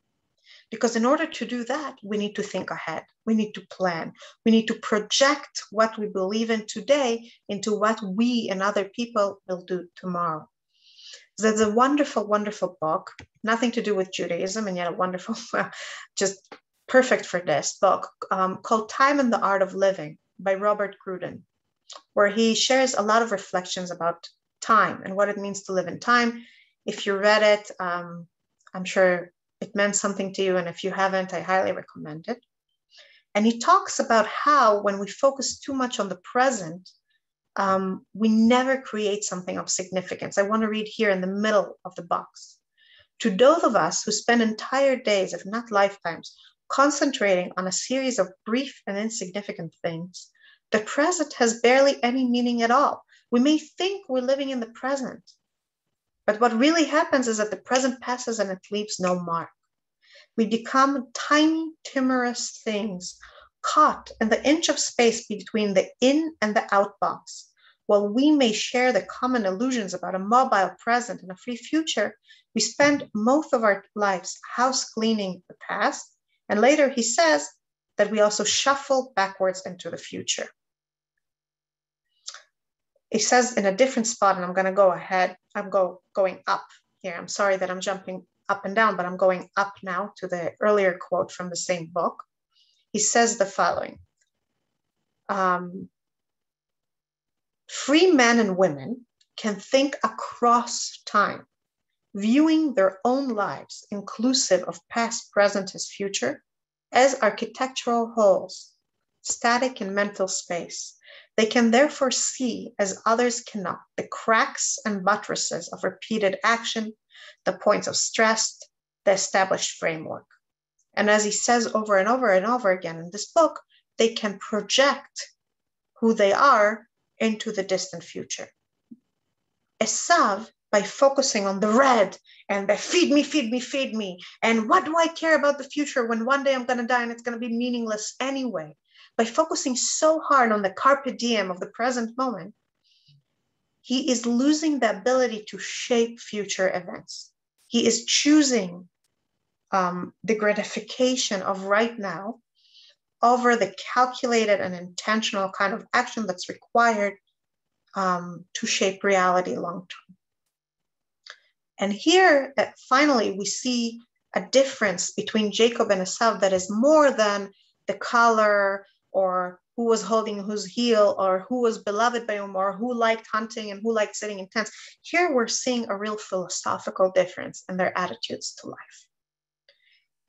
Because in order to do that, we need to think ahead. We need to plan. We need to project what we believe in today into what we and other people will do tomorrow. So there's a wonderful, wonderful book, nothing to do with Judaism, and yet a wonderful, [LAUGHS] just perfect for this book um, called Time and the Art of Living by Robert Grudin, where he shares a lot of reflections about time and what it means to live in time. If you read it, um, I'm sure it meant something to you. And if you haven't, I highly recommend it. And he talks about how when we focus too much on the present, um, we never create something of significance. I want to read here in the middle of the box. To those of us who spend entire days, if not lifetimes, concentrating on a series of brief and insignificant things, the present has barely any meaning at all. We may think we're living in the present, but what really happens is that the present passes and it leaves no mark. We become tiny, timorous things caught in the inch of space between the in and the out box, while we may share the common illusions about a mobile present and a free future, we spend most of our lives house cleaning the past. And later he says that we also shuffle backwards into the future. He says in a different spot, and I'm going to go ahead, I'm go, going up here. I'm sorry that I'm jumping up and down, but I'm going up now to the earlier quote from the same book. He says the following um, Free men and women can think across time, viewing their own lives, inclusive of past, present, as future, as architectural wholes, static in mental space. They can therefore see, as others cannot, the cracks and buttresses of repeated action, the points of stress, the established framework. And as he says over and over and over again in this book, they can project who they are into the distant future. Esav, by focusing on the red and the feed me, feed me, feed me, and what do I care about the future when one day I'm going to die and it's going to be meaningless anyway? By focusing so hard on the carpe diem of the present moment, he is losing the ability to shape future events. He is choosing um, the gratification of right now over the calculated and intentional kind of action that's required um, to shape reality long term. And here, uh, finally, we see a difference between Jacob and Esau that is more than the color or who was holding whose heel or who was beloved by or who liked hunting and who liked sitting in tents. Here we're seeing a real philosophical difference in their attitudes to life.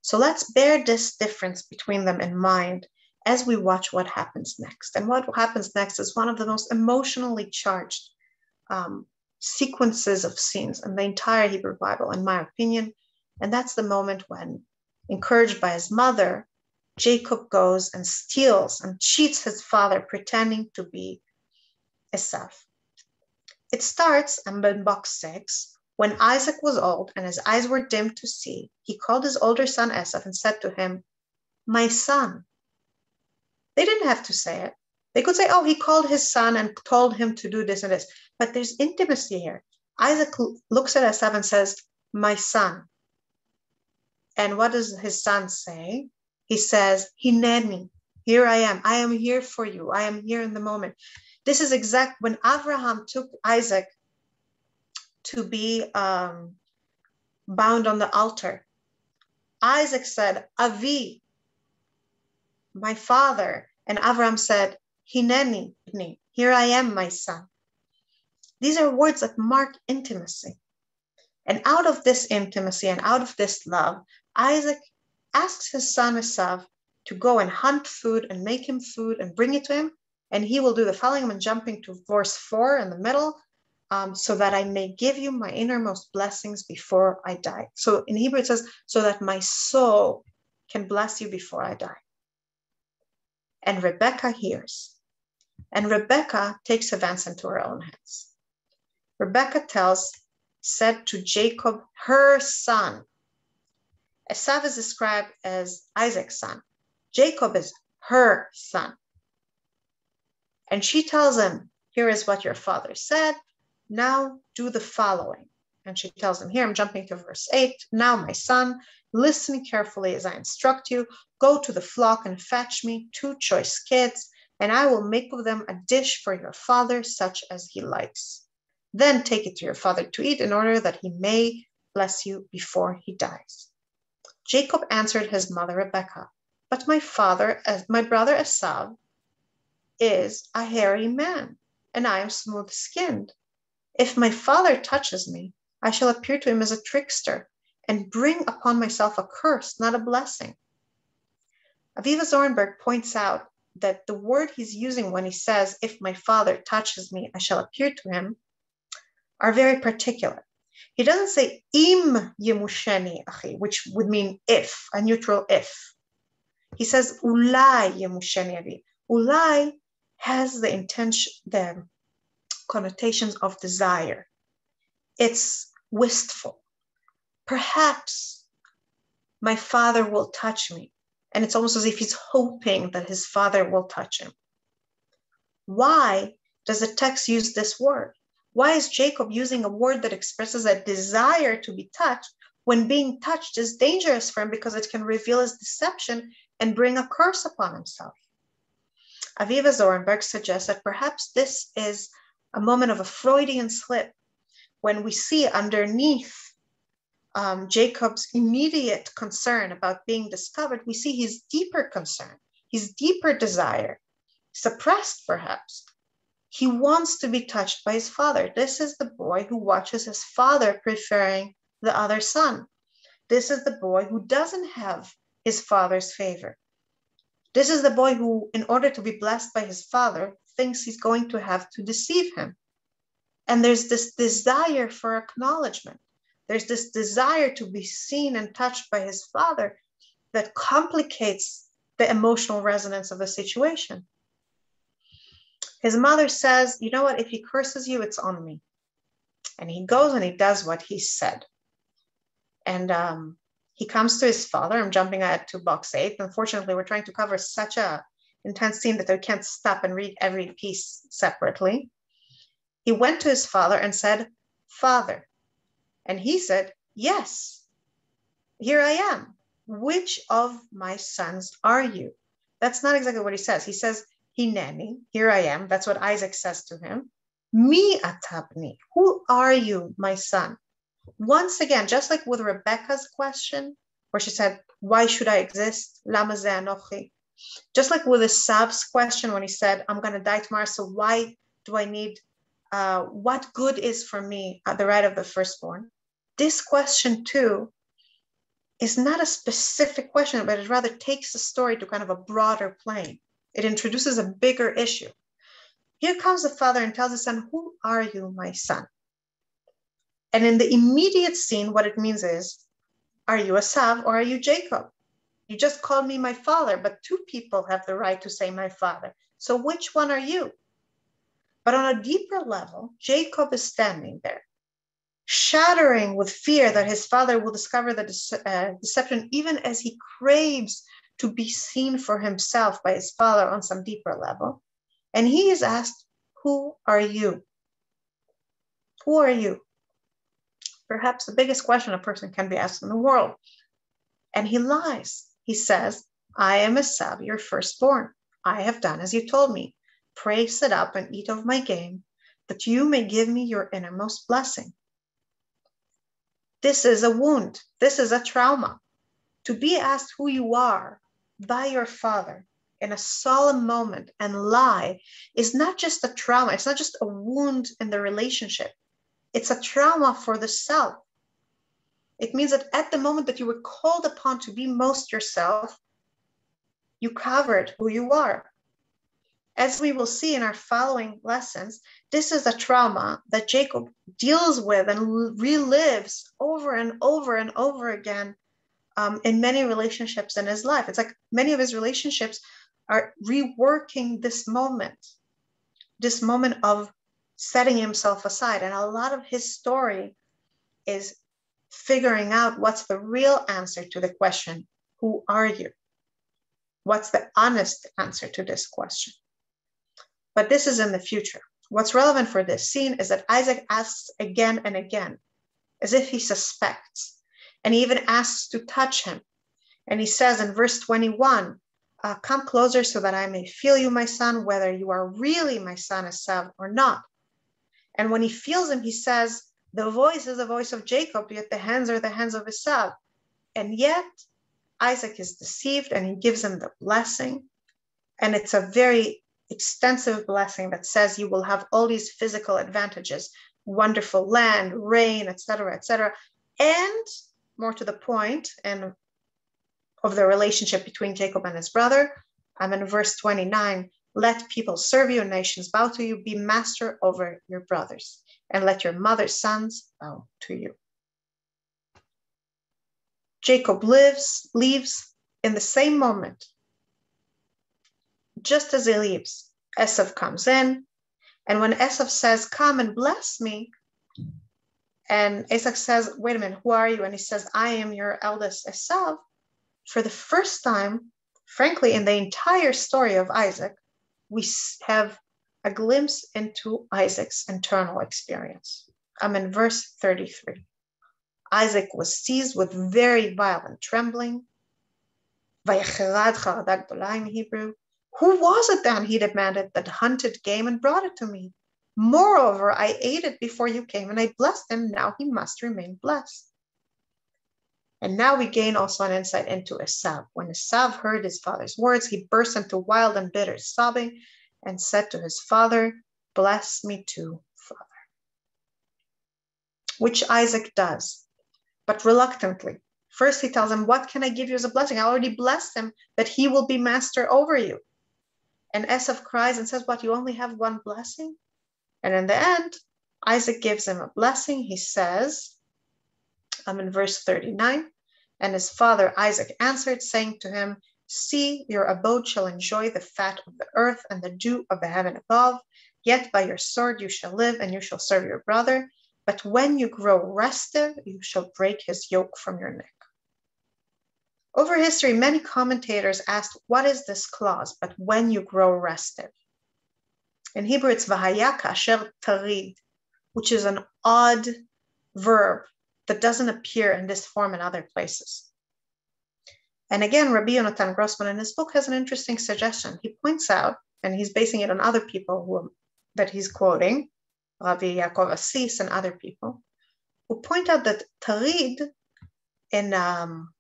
So let's bear this difference between them in mind as we watch what happens next. And what happens next is one of the most emotionally charged um, sequences of scenes in the entire Hebrew Bible, in my opinion. And that's the moment when, encouraged by his mother, Jacob goes and steals and cheats his father, pretending to be Esau. It starts, in box six, when Isaac was old and his eyes were dim to see, he called his older son Esau and said to him, My son. They didn't have to say it. They could say, Oh, he called his son and told him to do this and this. But there's intimacy here. Isaac looks at Esau and says, My son. And what does his son say? He says, Hineni, here I am. I am here for you. I am here in the moment. This is exact when Abraham took Isaac to be um, bound on the altar. Isaac said, Avi, my father. And Avram said, Hineni, here I am, my son. These are words that mark intimacy. And out of this intimacy and out of this love, Isaac asks his son Esav to go and hunt food and make him food and bring it to him. And he will do the following. I'm jumping to verse four in the middle um, so that I may give you my innermost blessings before I die. So in Hebrew it says, so that my soul can bless you before I die. And Rebecca hears. And Rebecca takes events into her own hands. Rebecca tells, said to Jacob, her son. Esau is described as Isaac's son. Jacob is her son. And she tells him, Here is what your father said. Now do the following. And she tells him, Here I'm jumping to verse 8. Now, my son, listen carefully as I instruct you. Go to the flock and fetch me two choice kids, and I will make of them a dish for your father, such as he likes. Then take it to your father to eat in order that he may bless you before he dies. Jacob answered his mother Rebekah, But my father, my brother Esau, is a hairy man, and I am smooth skinned. If my father touches me, I shall appear to him as a trickster and bring upon myself a curse, not a blessing. Avivah Zornberg points out that the word he's using when he says, If my father touches me, I shall appear to him, are very particular. He doesn't say im yemusheni achi, which would mean if, a neutral if. He says ulai yemusheni avi. Ulai has the intention, the connotations of desire. It's wistful. Perhaps my father will touch me. And it's almost as if he's hoping that his father will touch him. Why does the text use this word? Why is Jacob using a word that expresses a desire to be touched when being touched is dangerous for him because it can reveal his deception and bring a curse upon himself? Avivah Zornberg suggests that perhaps this is a moment of a Freudian slip when we see underneath um, Jacob's immediate concern about being discovered, we see his deeper concern, his deeper desire, suppressed perhaps. He wants to be touched by his father. This is the boy who watches his father preferring the other son. This is the boy who doesn't have his father's favor. This is the boy who, in order to be blessed by his father, thinks he's going to have to deceive him. And there's this desire for acknowledgement. There's this desire to be seen and touched by his father that complicates the emotional resonance of the situation. His mother says, You know what? If he curses you, it's on me. And he goes and he does what he said. And um, he comes to his father. I'm jumping ahead to box eight. Unfortunately, we're trying to cover such a intense scene that I can't stop and read every piece separately. He went to his father and said, Father. And he said, Yes, here I am. Which of my sons are you? That's not exactly what he says. He says, Hineni, here I am. That's what Isaac says to him. Me atabni, who are you, my son? once again, just like with Rebecca's question, where she said, Why should I exist? Just like with Esav's question when he said, I'm going to die tomorrow, so why do I need, uh, what good is for me at the right of the firstborn? This question, too, is not a specific question, but it rather takes the story to kind of a broader plane. It introduces a bigger issue. Here comes the father and tells the son, Who are you, my son? And in the immediate scene, what it means is, are you a Esav or are you Jacob? You just called me my father, but two people have the right to say my father. So which one are you? But on a deeper level, Jacob is standing there, shattering with fear that his father will discover the uh, deception, even as he craves to be seen for himself by his father on some deeper level. And he is asked, Who are you? Who are you? perhaps the biggest question a person can be asked in the world. And he lies. He says, I am a Esav, your firstborn. I have done as you told me. Pray, sit up, and eat of my game, that you may give me your innermost blessing. This is a wound. This is a trauma. To be asked who you are by your father in a solemn moment and lie is not just a trauma, it's not just a wound in the relationship, it's a trauma for the self. It means that at the moment that you were called upon to be most yourself, you covered who you are. As we will see in our following lessons, this is a trauma that Jacob deals with and relives over and over and over again um, in many relationships in his life. It's like many of his relationships are reworking this moment, this moment of setting himself aside. And a lot of his story is figuring out what's the real answer to the question Who are you? What's the honest answer to this question? But this is in the future. What's relevant for this scene is that Isaac asks again and again, as if he suspects, and he even asks to touch him. And he says in verse 21, uh, Come closer so that I may feel you, my son, whether you are really my son, Esav, or not. And when he feels him, he says, The voice is the voice of Jacob, yet the hands are the hands of Esau. And yet Isaac is deceived and he gives him the blessing. And it's a very extensive blessing that says you will have all these physical advantages wonderful land, rain, etc., etc. And more to the point, and of the relationship between Jacob and his brother, I'm in verse 29 let people serve you, nations bow to you. Be master over your brothers, and let your mother's sons bow to you. Jacob lives, leaves in the same moment. Just as he leaves, Esav comes in. And when Esav says, Come and bless me, and Isaac says, Wait a minute, who are you? And he says, I am your eldest Esav. For the first time, frankly, in the entire story of Isaac, we have a glimpse into Isaac's internal experience. I'm in verse 33. Isaac was seized with very violent trembling. in Hebrew. Who was it then, he demanded, that hunted game and brought it to me? Moreover, I ate it before you came and I blessed him. Now he must remain blessed. And now we gain also an insight into Esav. When Esav heard his father's words, he burst into wild and bitter sobbing and said to his father, Bless me too, father. Which Isaac does, but reluctantly. First, he tells him, What can I give you as a blessing? I already blessed him that he will be master over you. And Esav cries and says, What, you only have one blessing? And in the end, Isaac gives him a blessing. He says, I'm in verse 39, and his father Isaac answered, saying to him, See, your abode shall enjoy the fat of the earth and the dew of the heaven above. Yet by your sword you shall live, and you shall serve your brother. But when you grow restive, you shall break his yoke from your neck. Over history, many commentators asked, What is this clause? But when you grow restive. In Hebrew, it's vahaya kasher tarid, which is an odd verb that doesn't appear in this form in other places. And again, Rabbi Yonatan Grossman in his book has an interesting suggestion. He points out, and he's basing it on other people who, that he's quoting, Rabbi Yaakov Assis and other people, who point out that tarid in um,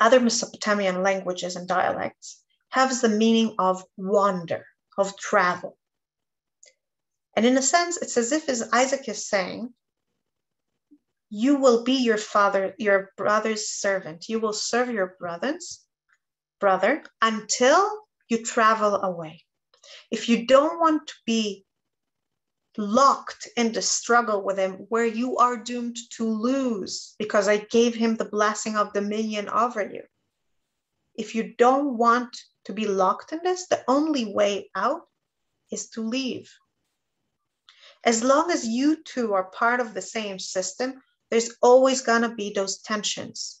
other Mesopotamian languages and dialects has the meaning of wander, of travel. And in a sense, it's as if as Isaac is saying, you will be your father, your brother's servant. You will serve your brothers, brother, until you travel away. If you don't want to be locked in the struggle with him where you are doomed to lose because I gave him the blessing of dominion over you. If you don't want to be locked in this, the only way out is to leave. As long as you two are part of the same system, there's always going to be those tensions.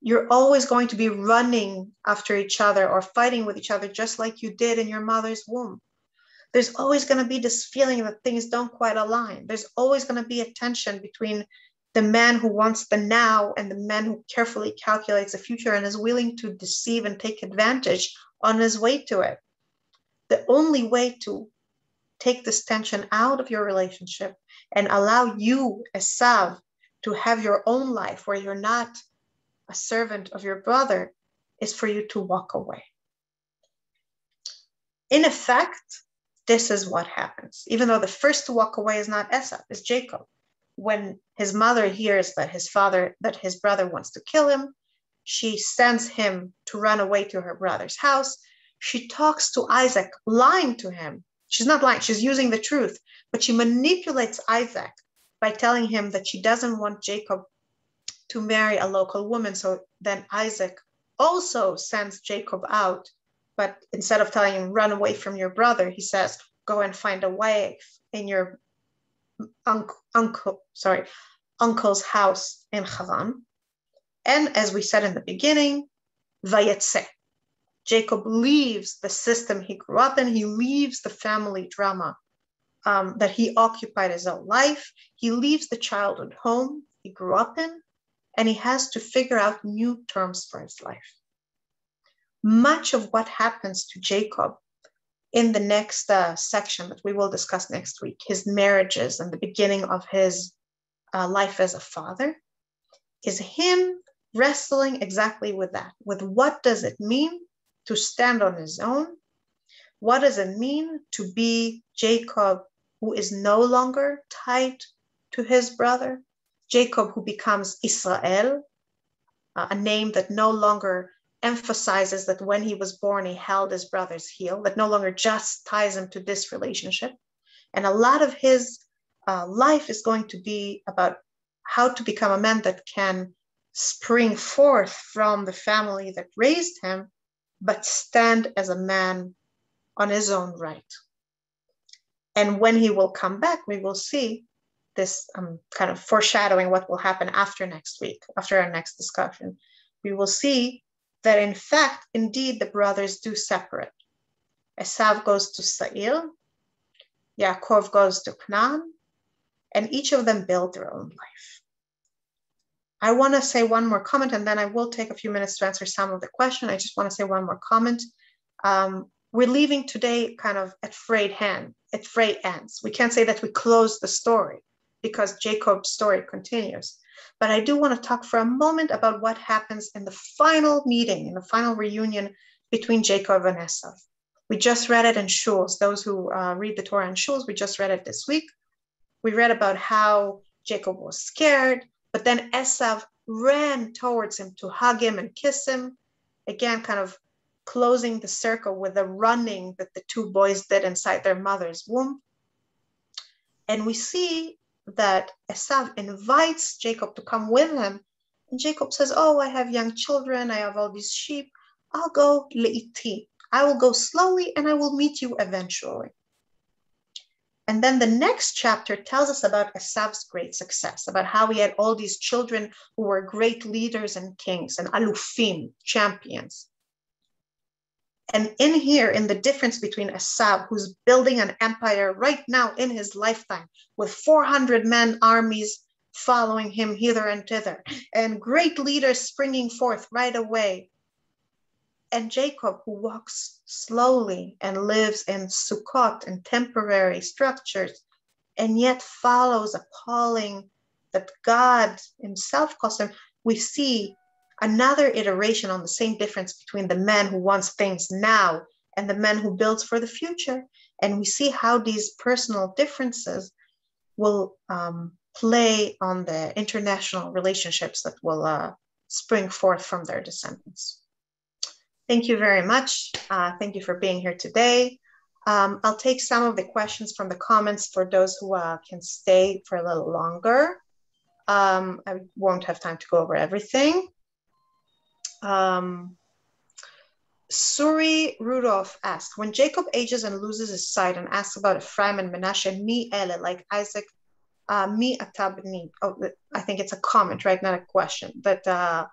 You're always going to be running after each other or fighting with each other, just like you did in your mother's womb. There's always going to be this feeling that things don't quite align. There's always going to be a tension between the man who wants the now and the man who carefully calculates the future and is willing to deceive and take advantage on his way to it. The only way to take this tension out of your relationship and allow you, Esav, to have your own life where you're not a servant of your brother is for you to walk away. In effect, this is what happens. Even though the first to walk away is not Esau, it's Jacob. When his mother hears that his father, that his brother wants to kill him, she sends him to run away to her brother's house. She talks to Isaac, lying to him. She's not lying, she's using the truth, but she manipulates Isaac by telling him that she doesn't want Jacob to marry a local woman. So then Isaac also sends Jacob out, but instead of telling him, run away from your brother, he says, go and find a wife in your uncle, uncle sorry, uncle's house in Haran. And as we said in the beginning, Vayetse. Jacob leaves the system he grew up in, he leaves the family drama um, that he occupied his own life. He leaves the childhood home he grew up in, and he has to figure out new terms for his life. Much of what happens to Jacob in the next uh, section that we will discuss next week, his marriages and the beginning of his uh, life as a father, is him wrestling exactly with that, with what does it mean to stand on his own? What does it mean to be Jacob who is no longer tied to his brother, Jacob, who becomes Israel, a name that no longer emphasizes that when he was born, he held his brother's heel, that no longer just ties him to this relationship. And a lot of his uh, life is going to be about how to become a man that can spring forth from the family that raised him, but stand as a man on his own right. And when he will come back, we will see this um, kind of foreshadowing what will happen after next week, after our next discussion. We will see that in fact, indeed, the brothers do separate. Esav goes to Sa'ir, Yaakov goes to Canaan, and each of them build their own life. I want to say one more comment, and then I will take a few minutes to answer some of the question. I just want to say one more comment. Um, we're leaving today kind of at frayed hand, at frayed ends. We can't say that we closed the story because Jacob's story continues. But I do want to talk for a moment about what happens in the final meeting, in the final reunion between Jacob and Esau. We just read it in shuls. Those who uh, read the Torah in shuls, we just read it this week. We read about how Jacob was scared, but then Esau ran towards him to hug him and kiss him. Again, kind of closing the circle with the running that the two boys did inside their mother's womb. And we see that Esau invites Jacob to come with him. And Jacob says, Oh, I have young children, I have all these sheep. I'll go le'iti. I will go slowly and I will meet you eventually. And then the next chapter tells us about Esav's great success, about how he had all these children who were great leaders and kings and alufim, champions. And in here, in the difference between Esav, who's building an empire right now in his lifetime with 400 men armies following him hither and thither, and great leaders springing forth right away, and Jacob, who walks slowly and lives in Sukkot and temporary structures, and yet follows a calling that God Himself calls him, we see another iteration on the same difference between the man who wants things now and the man who builds for the future. And we see how these personal differences will um, play on the international relationships that will uh, spring forth from their descendants. Thank you very much. Uh, thank you for being here today. Um, I'll take some of the questions from the comments for those who uh, can stay for a little longer. Um, I won't have time to go over everything. Um, Suri Rudolph asked, when Jacob ages and loses his sight and asks about Ephraim and Menashe, mi ele, like Isaac, uh, mi atabni. Oh, I think it's a comment, right? Not a question. But uh,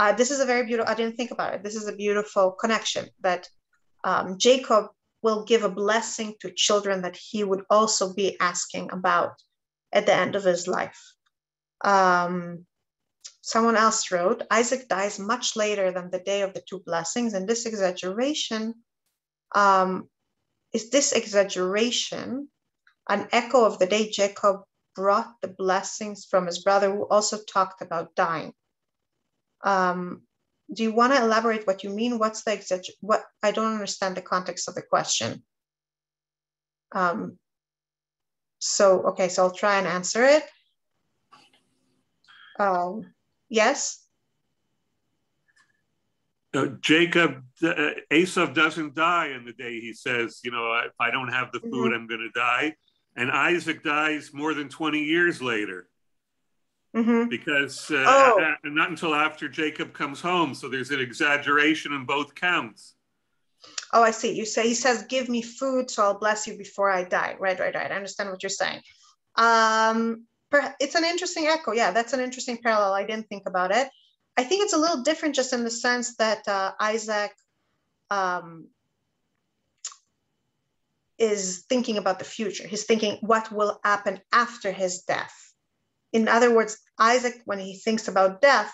uh, this is a very beautiful, I didn't think about it. This is a beautiful connection that um, Jacob will give a blessing to children that he would also be asking about at the end of his life. Um, Someone else wrote, Isaac dies much later than the day of the two blessings, and this exaggeration um, is this exaggeration an echo of the day Jacob brought the blessings from his brother, who also talked about dying. Um, do you want to elaborate what you mean? What's the exact, What I don't understand the context of the question. Um, so okay, so I'll try and answer it. Um, Yes. Uh, Jacob, uh, Esav doesn't die in the day he says, you know, if I don't have the food, mm-hmm. I'm going to die. And Isaac dies more than 20 years later. Mm-hmm. Because uh, oh. not until after Jacob comes home. So there's an exaggeration in both counts. Oh, I see. You say he says, "Give me food, so I'll bless you before I die." Right, right, right. I understand what you're saying. Um, it's an interesting echo. Yeah, that's an interesting parallel. I didn't think about it. I think it's a little different just in the sense that uh, Isaac um, is thinking about the future. He's thinking what will happen after his death. In other words, Isaac, when he thinks about death,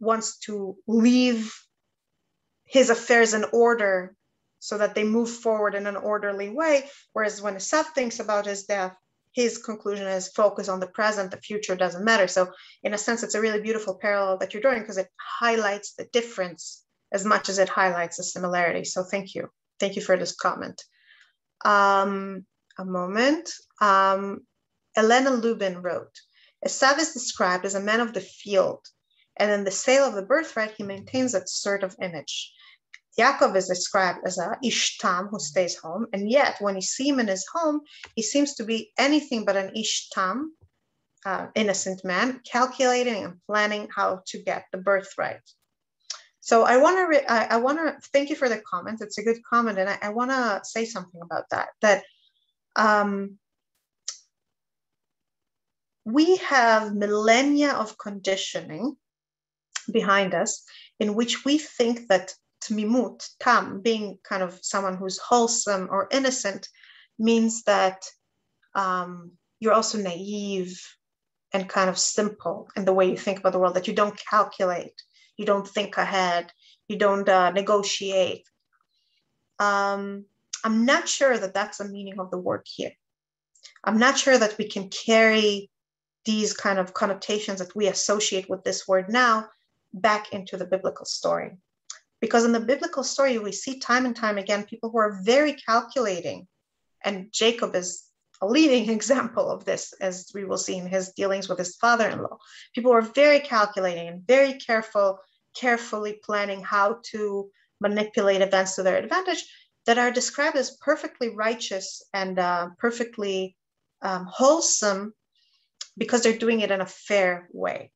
wants to leave his affairs in order so that they move forward in an orderly way. Whereas when Esau thinks about his death, his conclusion is focus on the present, the future doesn't matter. So, in a sense, it's a really beautiful parallel that you're drawing because it highlights the difference as much as it highlights the similarity. So, thank you. Thank you for this comment. Um, a moment. Um, Elena Lubin wrote Esav is described as a man of the field, and in the sale of the birthright, he maintains that sort of image. Yaakov is described as a ishtam who stays home, and yet when you see him in his home, he seems to be anything but an ishtam, uh, innocent man, calculating and planning how to get the birthright. So I want to re- I, I want to thank you for the comment. It's a good comment, and I, I want to say something about that. That um, we have millennia of conditioning behind us in which we think that tmimut, tam, being kind of someone who's wholesome or innocent, means that um, you're also naive and kind of simple in the way you think about the world, that you don't calculate, you don't think ahead, you don't uh, negotiate. Um, I'm not sure that that's the meaning of the word here. I'm not sure that we can carry these kind of connotations that we associate with this word now back into the biblical story. Because in the biblical story, we see time and time again people who are very calculating. And Jacob is a leading [LAUGHS] example of this, as we will see in his dealings with his father in law. People are very calculating and very careful, carefully planning how to manipulate events to their advantage that are described as perfectly righteous and uh, perfectly um, wholesome because they're doing it in a fair way.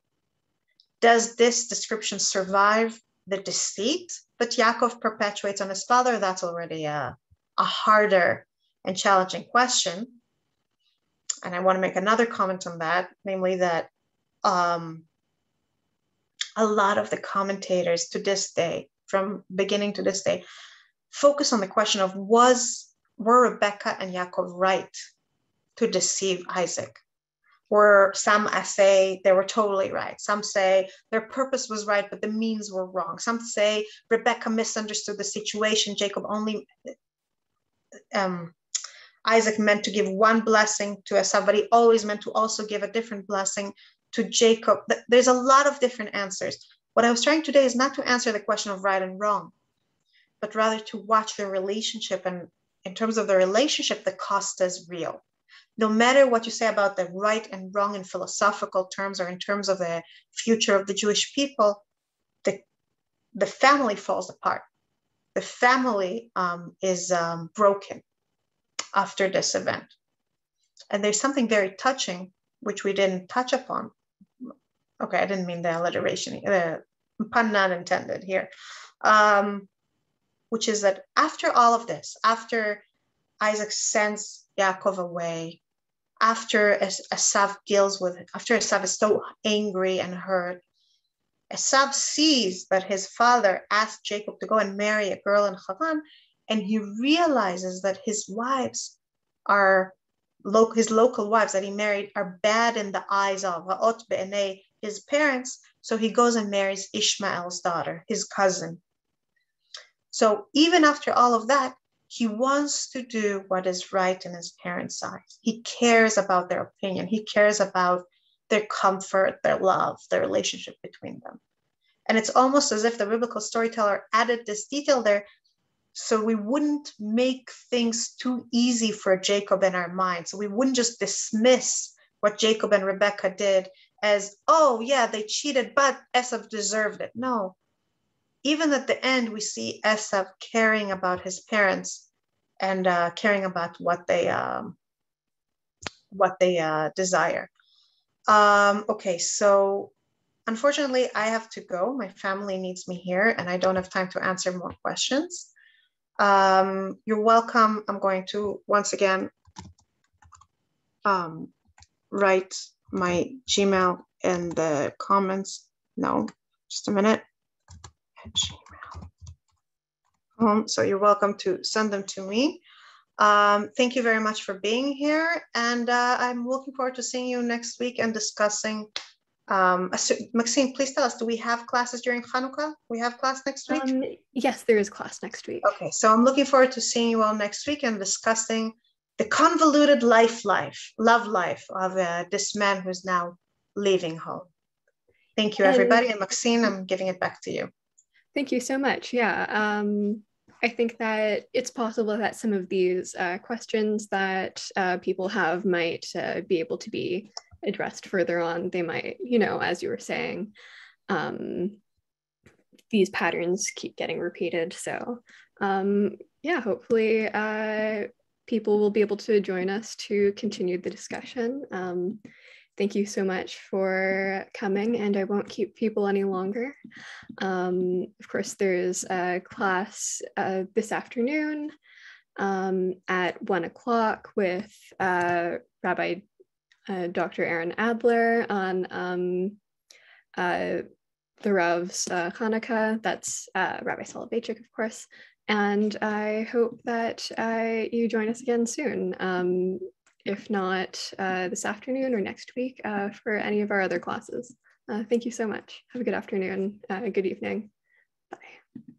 Does this description survive the deceit that Yaakov perpetuates on his father? That's already a, a harder and challenging question. And I want to make another comment on that, namely that um, a lot of the commentators to this day, from beginning to this day, focus on the question of was were Rebecca and Yaakov right to deceive Isaac? Were some I say they were totally right. Some say their purpose was right, but the means were wrong. Some say Rebecca misunderstood the situation. Jacob only um, Isaac meant to give one blessing to Esau, but he always meant to also give a different blessing to Jacob. There's a lot of different answers. What I was trying today is not to answer the question of right and wrong, but rather to watch the relationship. And in terms of the relationship, the cost is real no matter what you say about the right and wrong in philosophical terms or in terms of the future of the Jewish people, the, the family falls apart. The family um, is um, broken after this event. And there's something very touching, which we didn't touch upon. Okay, I didn't mean the alliteration, the pun not intended here, um, which is that after all of this, after Isaac sends Yaakov away, after Esav deals with it, after Esav is so angry and hurt, Esav sees that his father asked Jacob to go and marry a girl in Haran, and he realizes that his wives are his local wives that he married are bad in the eyes of his parents. So he goes and marries Ishmael's daughter, his cousin. So even after all of that, he wants to do what is right in his parents' eyes. He cares about their opinion. He cares about their comfort, their love, the relationship between them. And it's almost as if the biblical storyteller added this detail there so we wouldn't make things too easy for Jacob in our mind. So we wouldn't just dismiss what Jacob and Rebecca did as, oh, yeah, they cheated, but Esau deserved it. No, even at the end, we see Esav caring about his parents and uh, caring about what they um, what they uh, desire. Um, okay, so unfortunately, I have to go. My family needs me here, and I don't have time to answer more questions. Um, you're welcome. I'm going to once again um, write my Gmail in the comments. No, just a minute at Gmail. Um, so you're welcome to send them to me. Um, thank you very much for being here. And uh, I'm looking forward to seeing you next week and discussing. Um, Maxine, please tell us, do we have classes during Hanukkah? We have class next week? Um, yes, there is class next week. Okay, so I'm looking forward to seeing you all next week and discussing the convoluted life life, love life of uh, this man who's now leaving home. Thank you, everybody. And, and Maxine, I'm giving it back to you. Thank you so much. Yeah. Um, I think that it's possible that some of these uh, questions that uh, people have might uh, be able to be addressed further on. They might, you know, as you were saying, um, these patterns keep getting repeated. So, um, yeah, hopefully uh, people will be able to join us to continue the discussion. Um, thank you so much for coming and I won't keep people any longer. Um, of course, there's a class uh, this afternoon um, at one o'clock with uh, Rabbi uh, Dr. Aaron Adler on um, uh, the Rav's uh, Hanukkah. That's uh, Rabbi Soloveitchik, of course. And I hope that you join us again soon. If not uh, this afternoon or next week uh, for any of our other classes. Uh, thank you so much. Have a good afternoon, uh, good evening. Bye.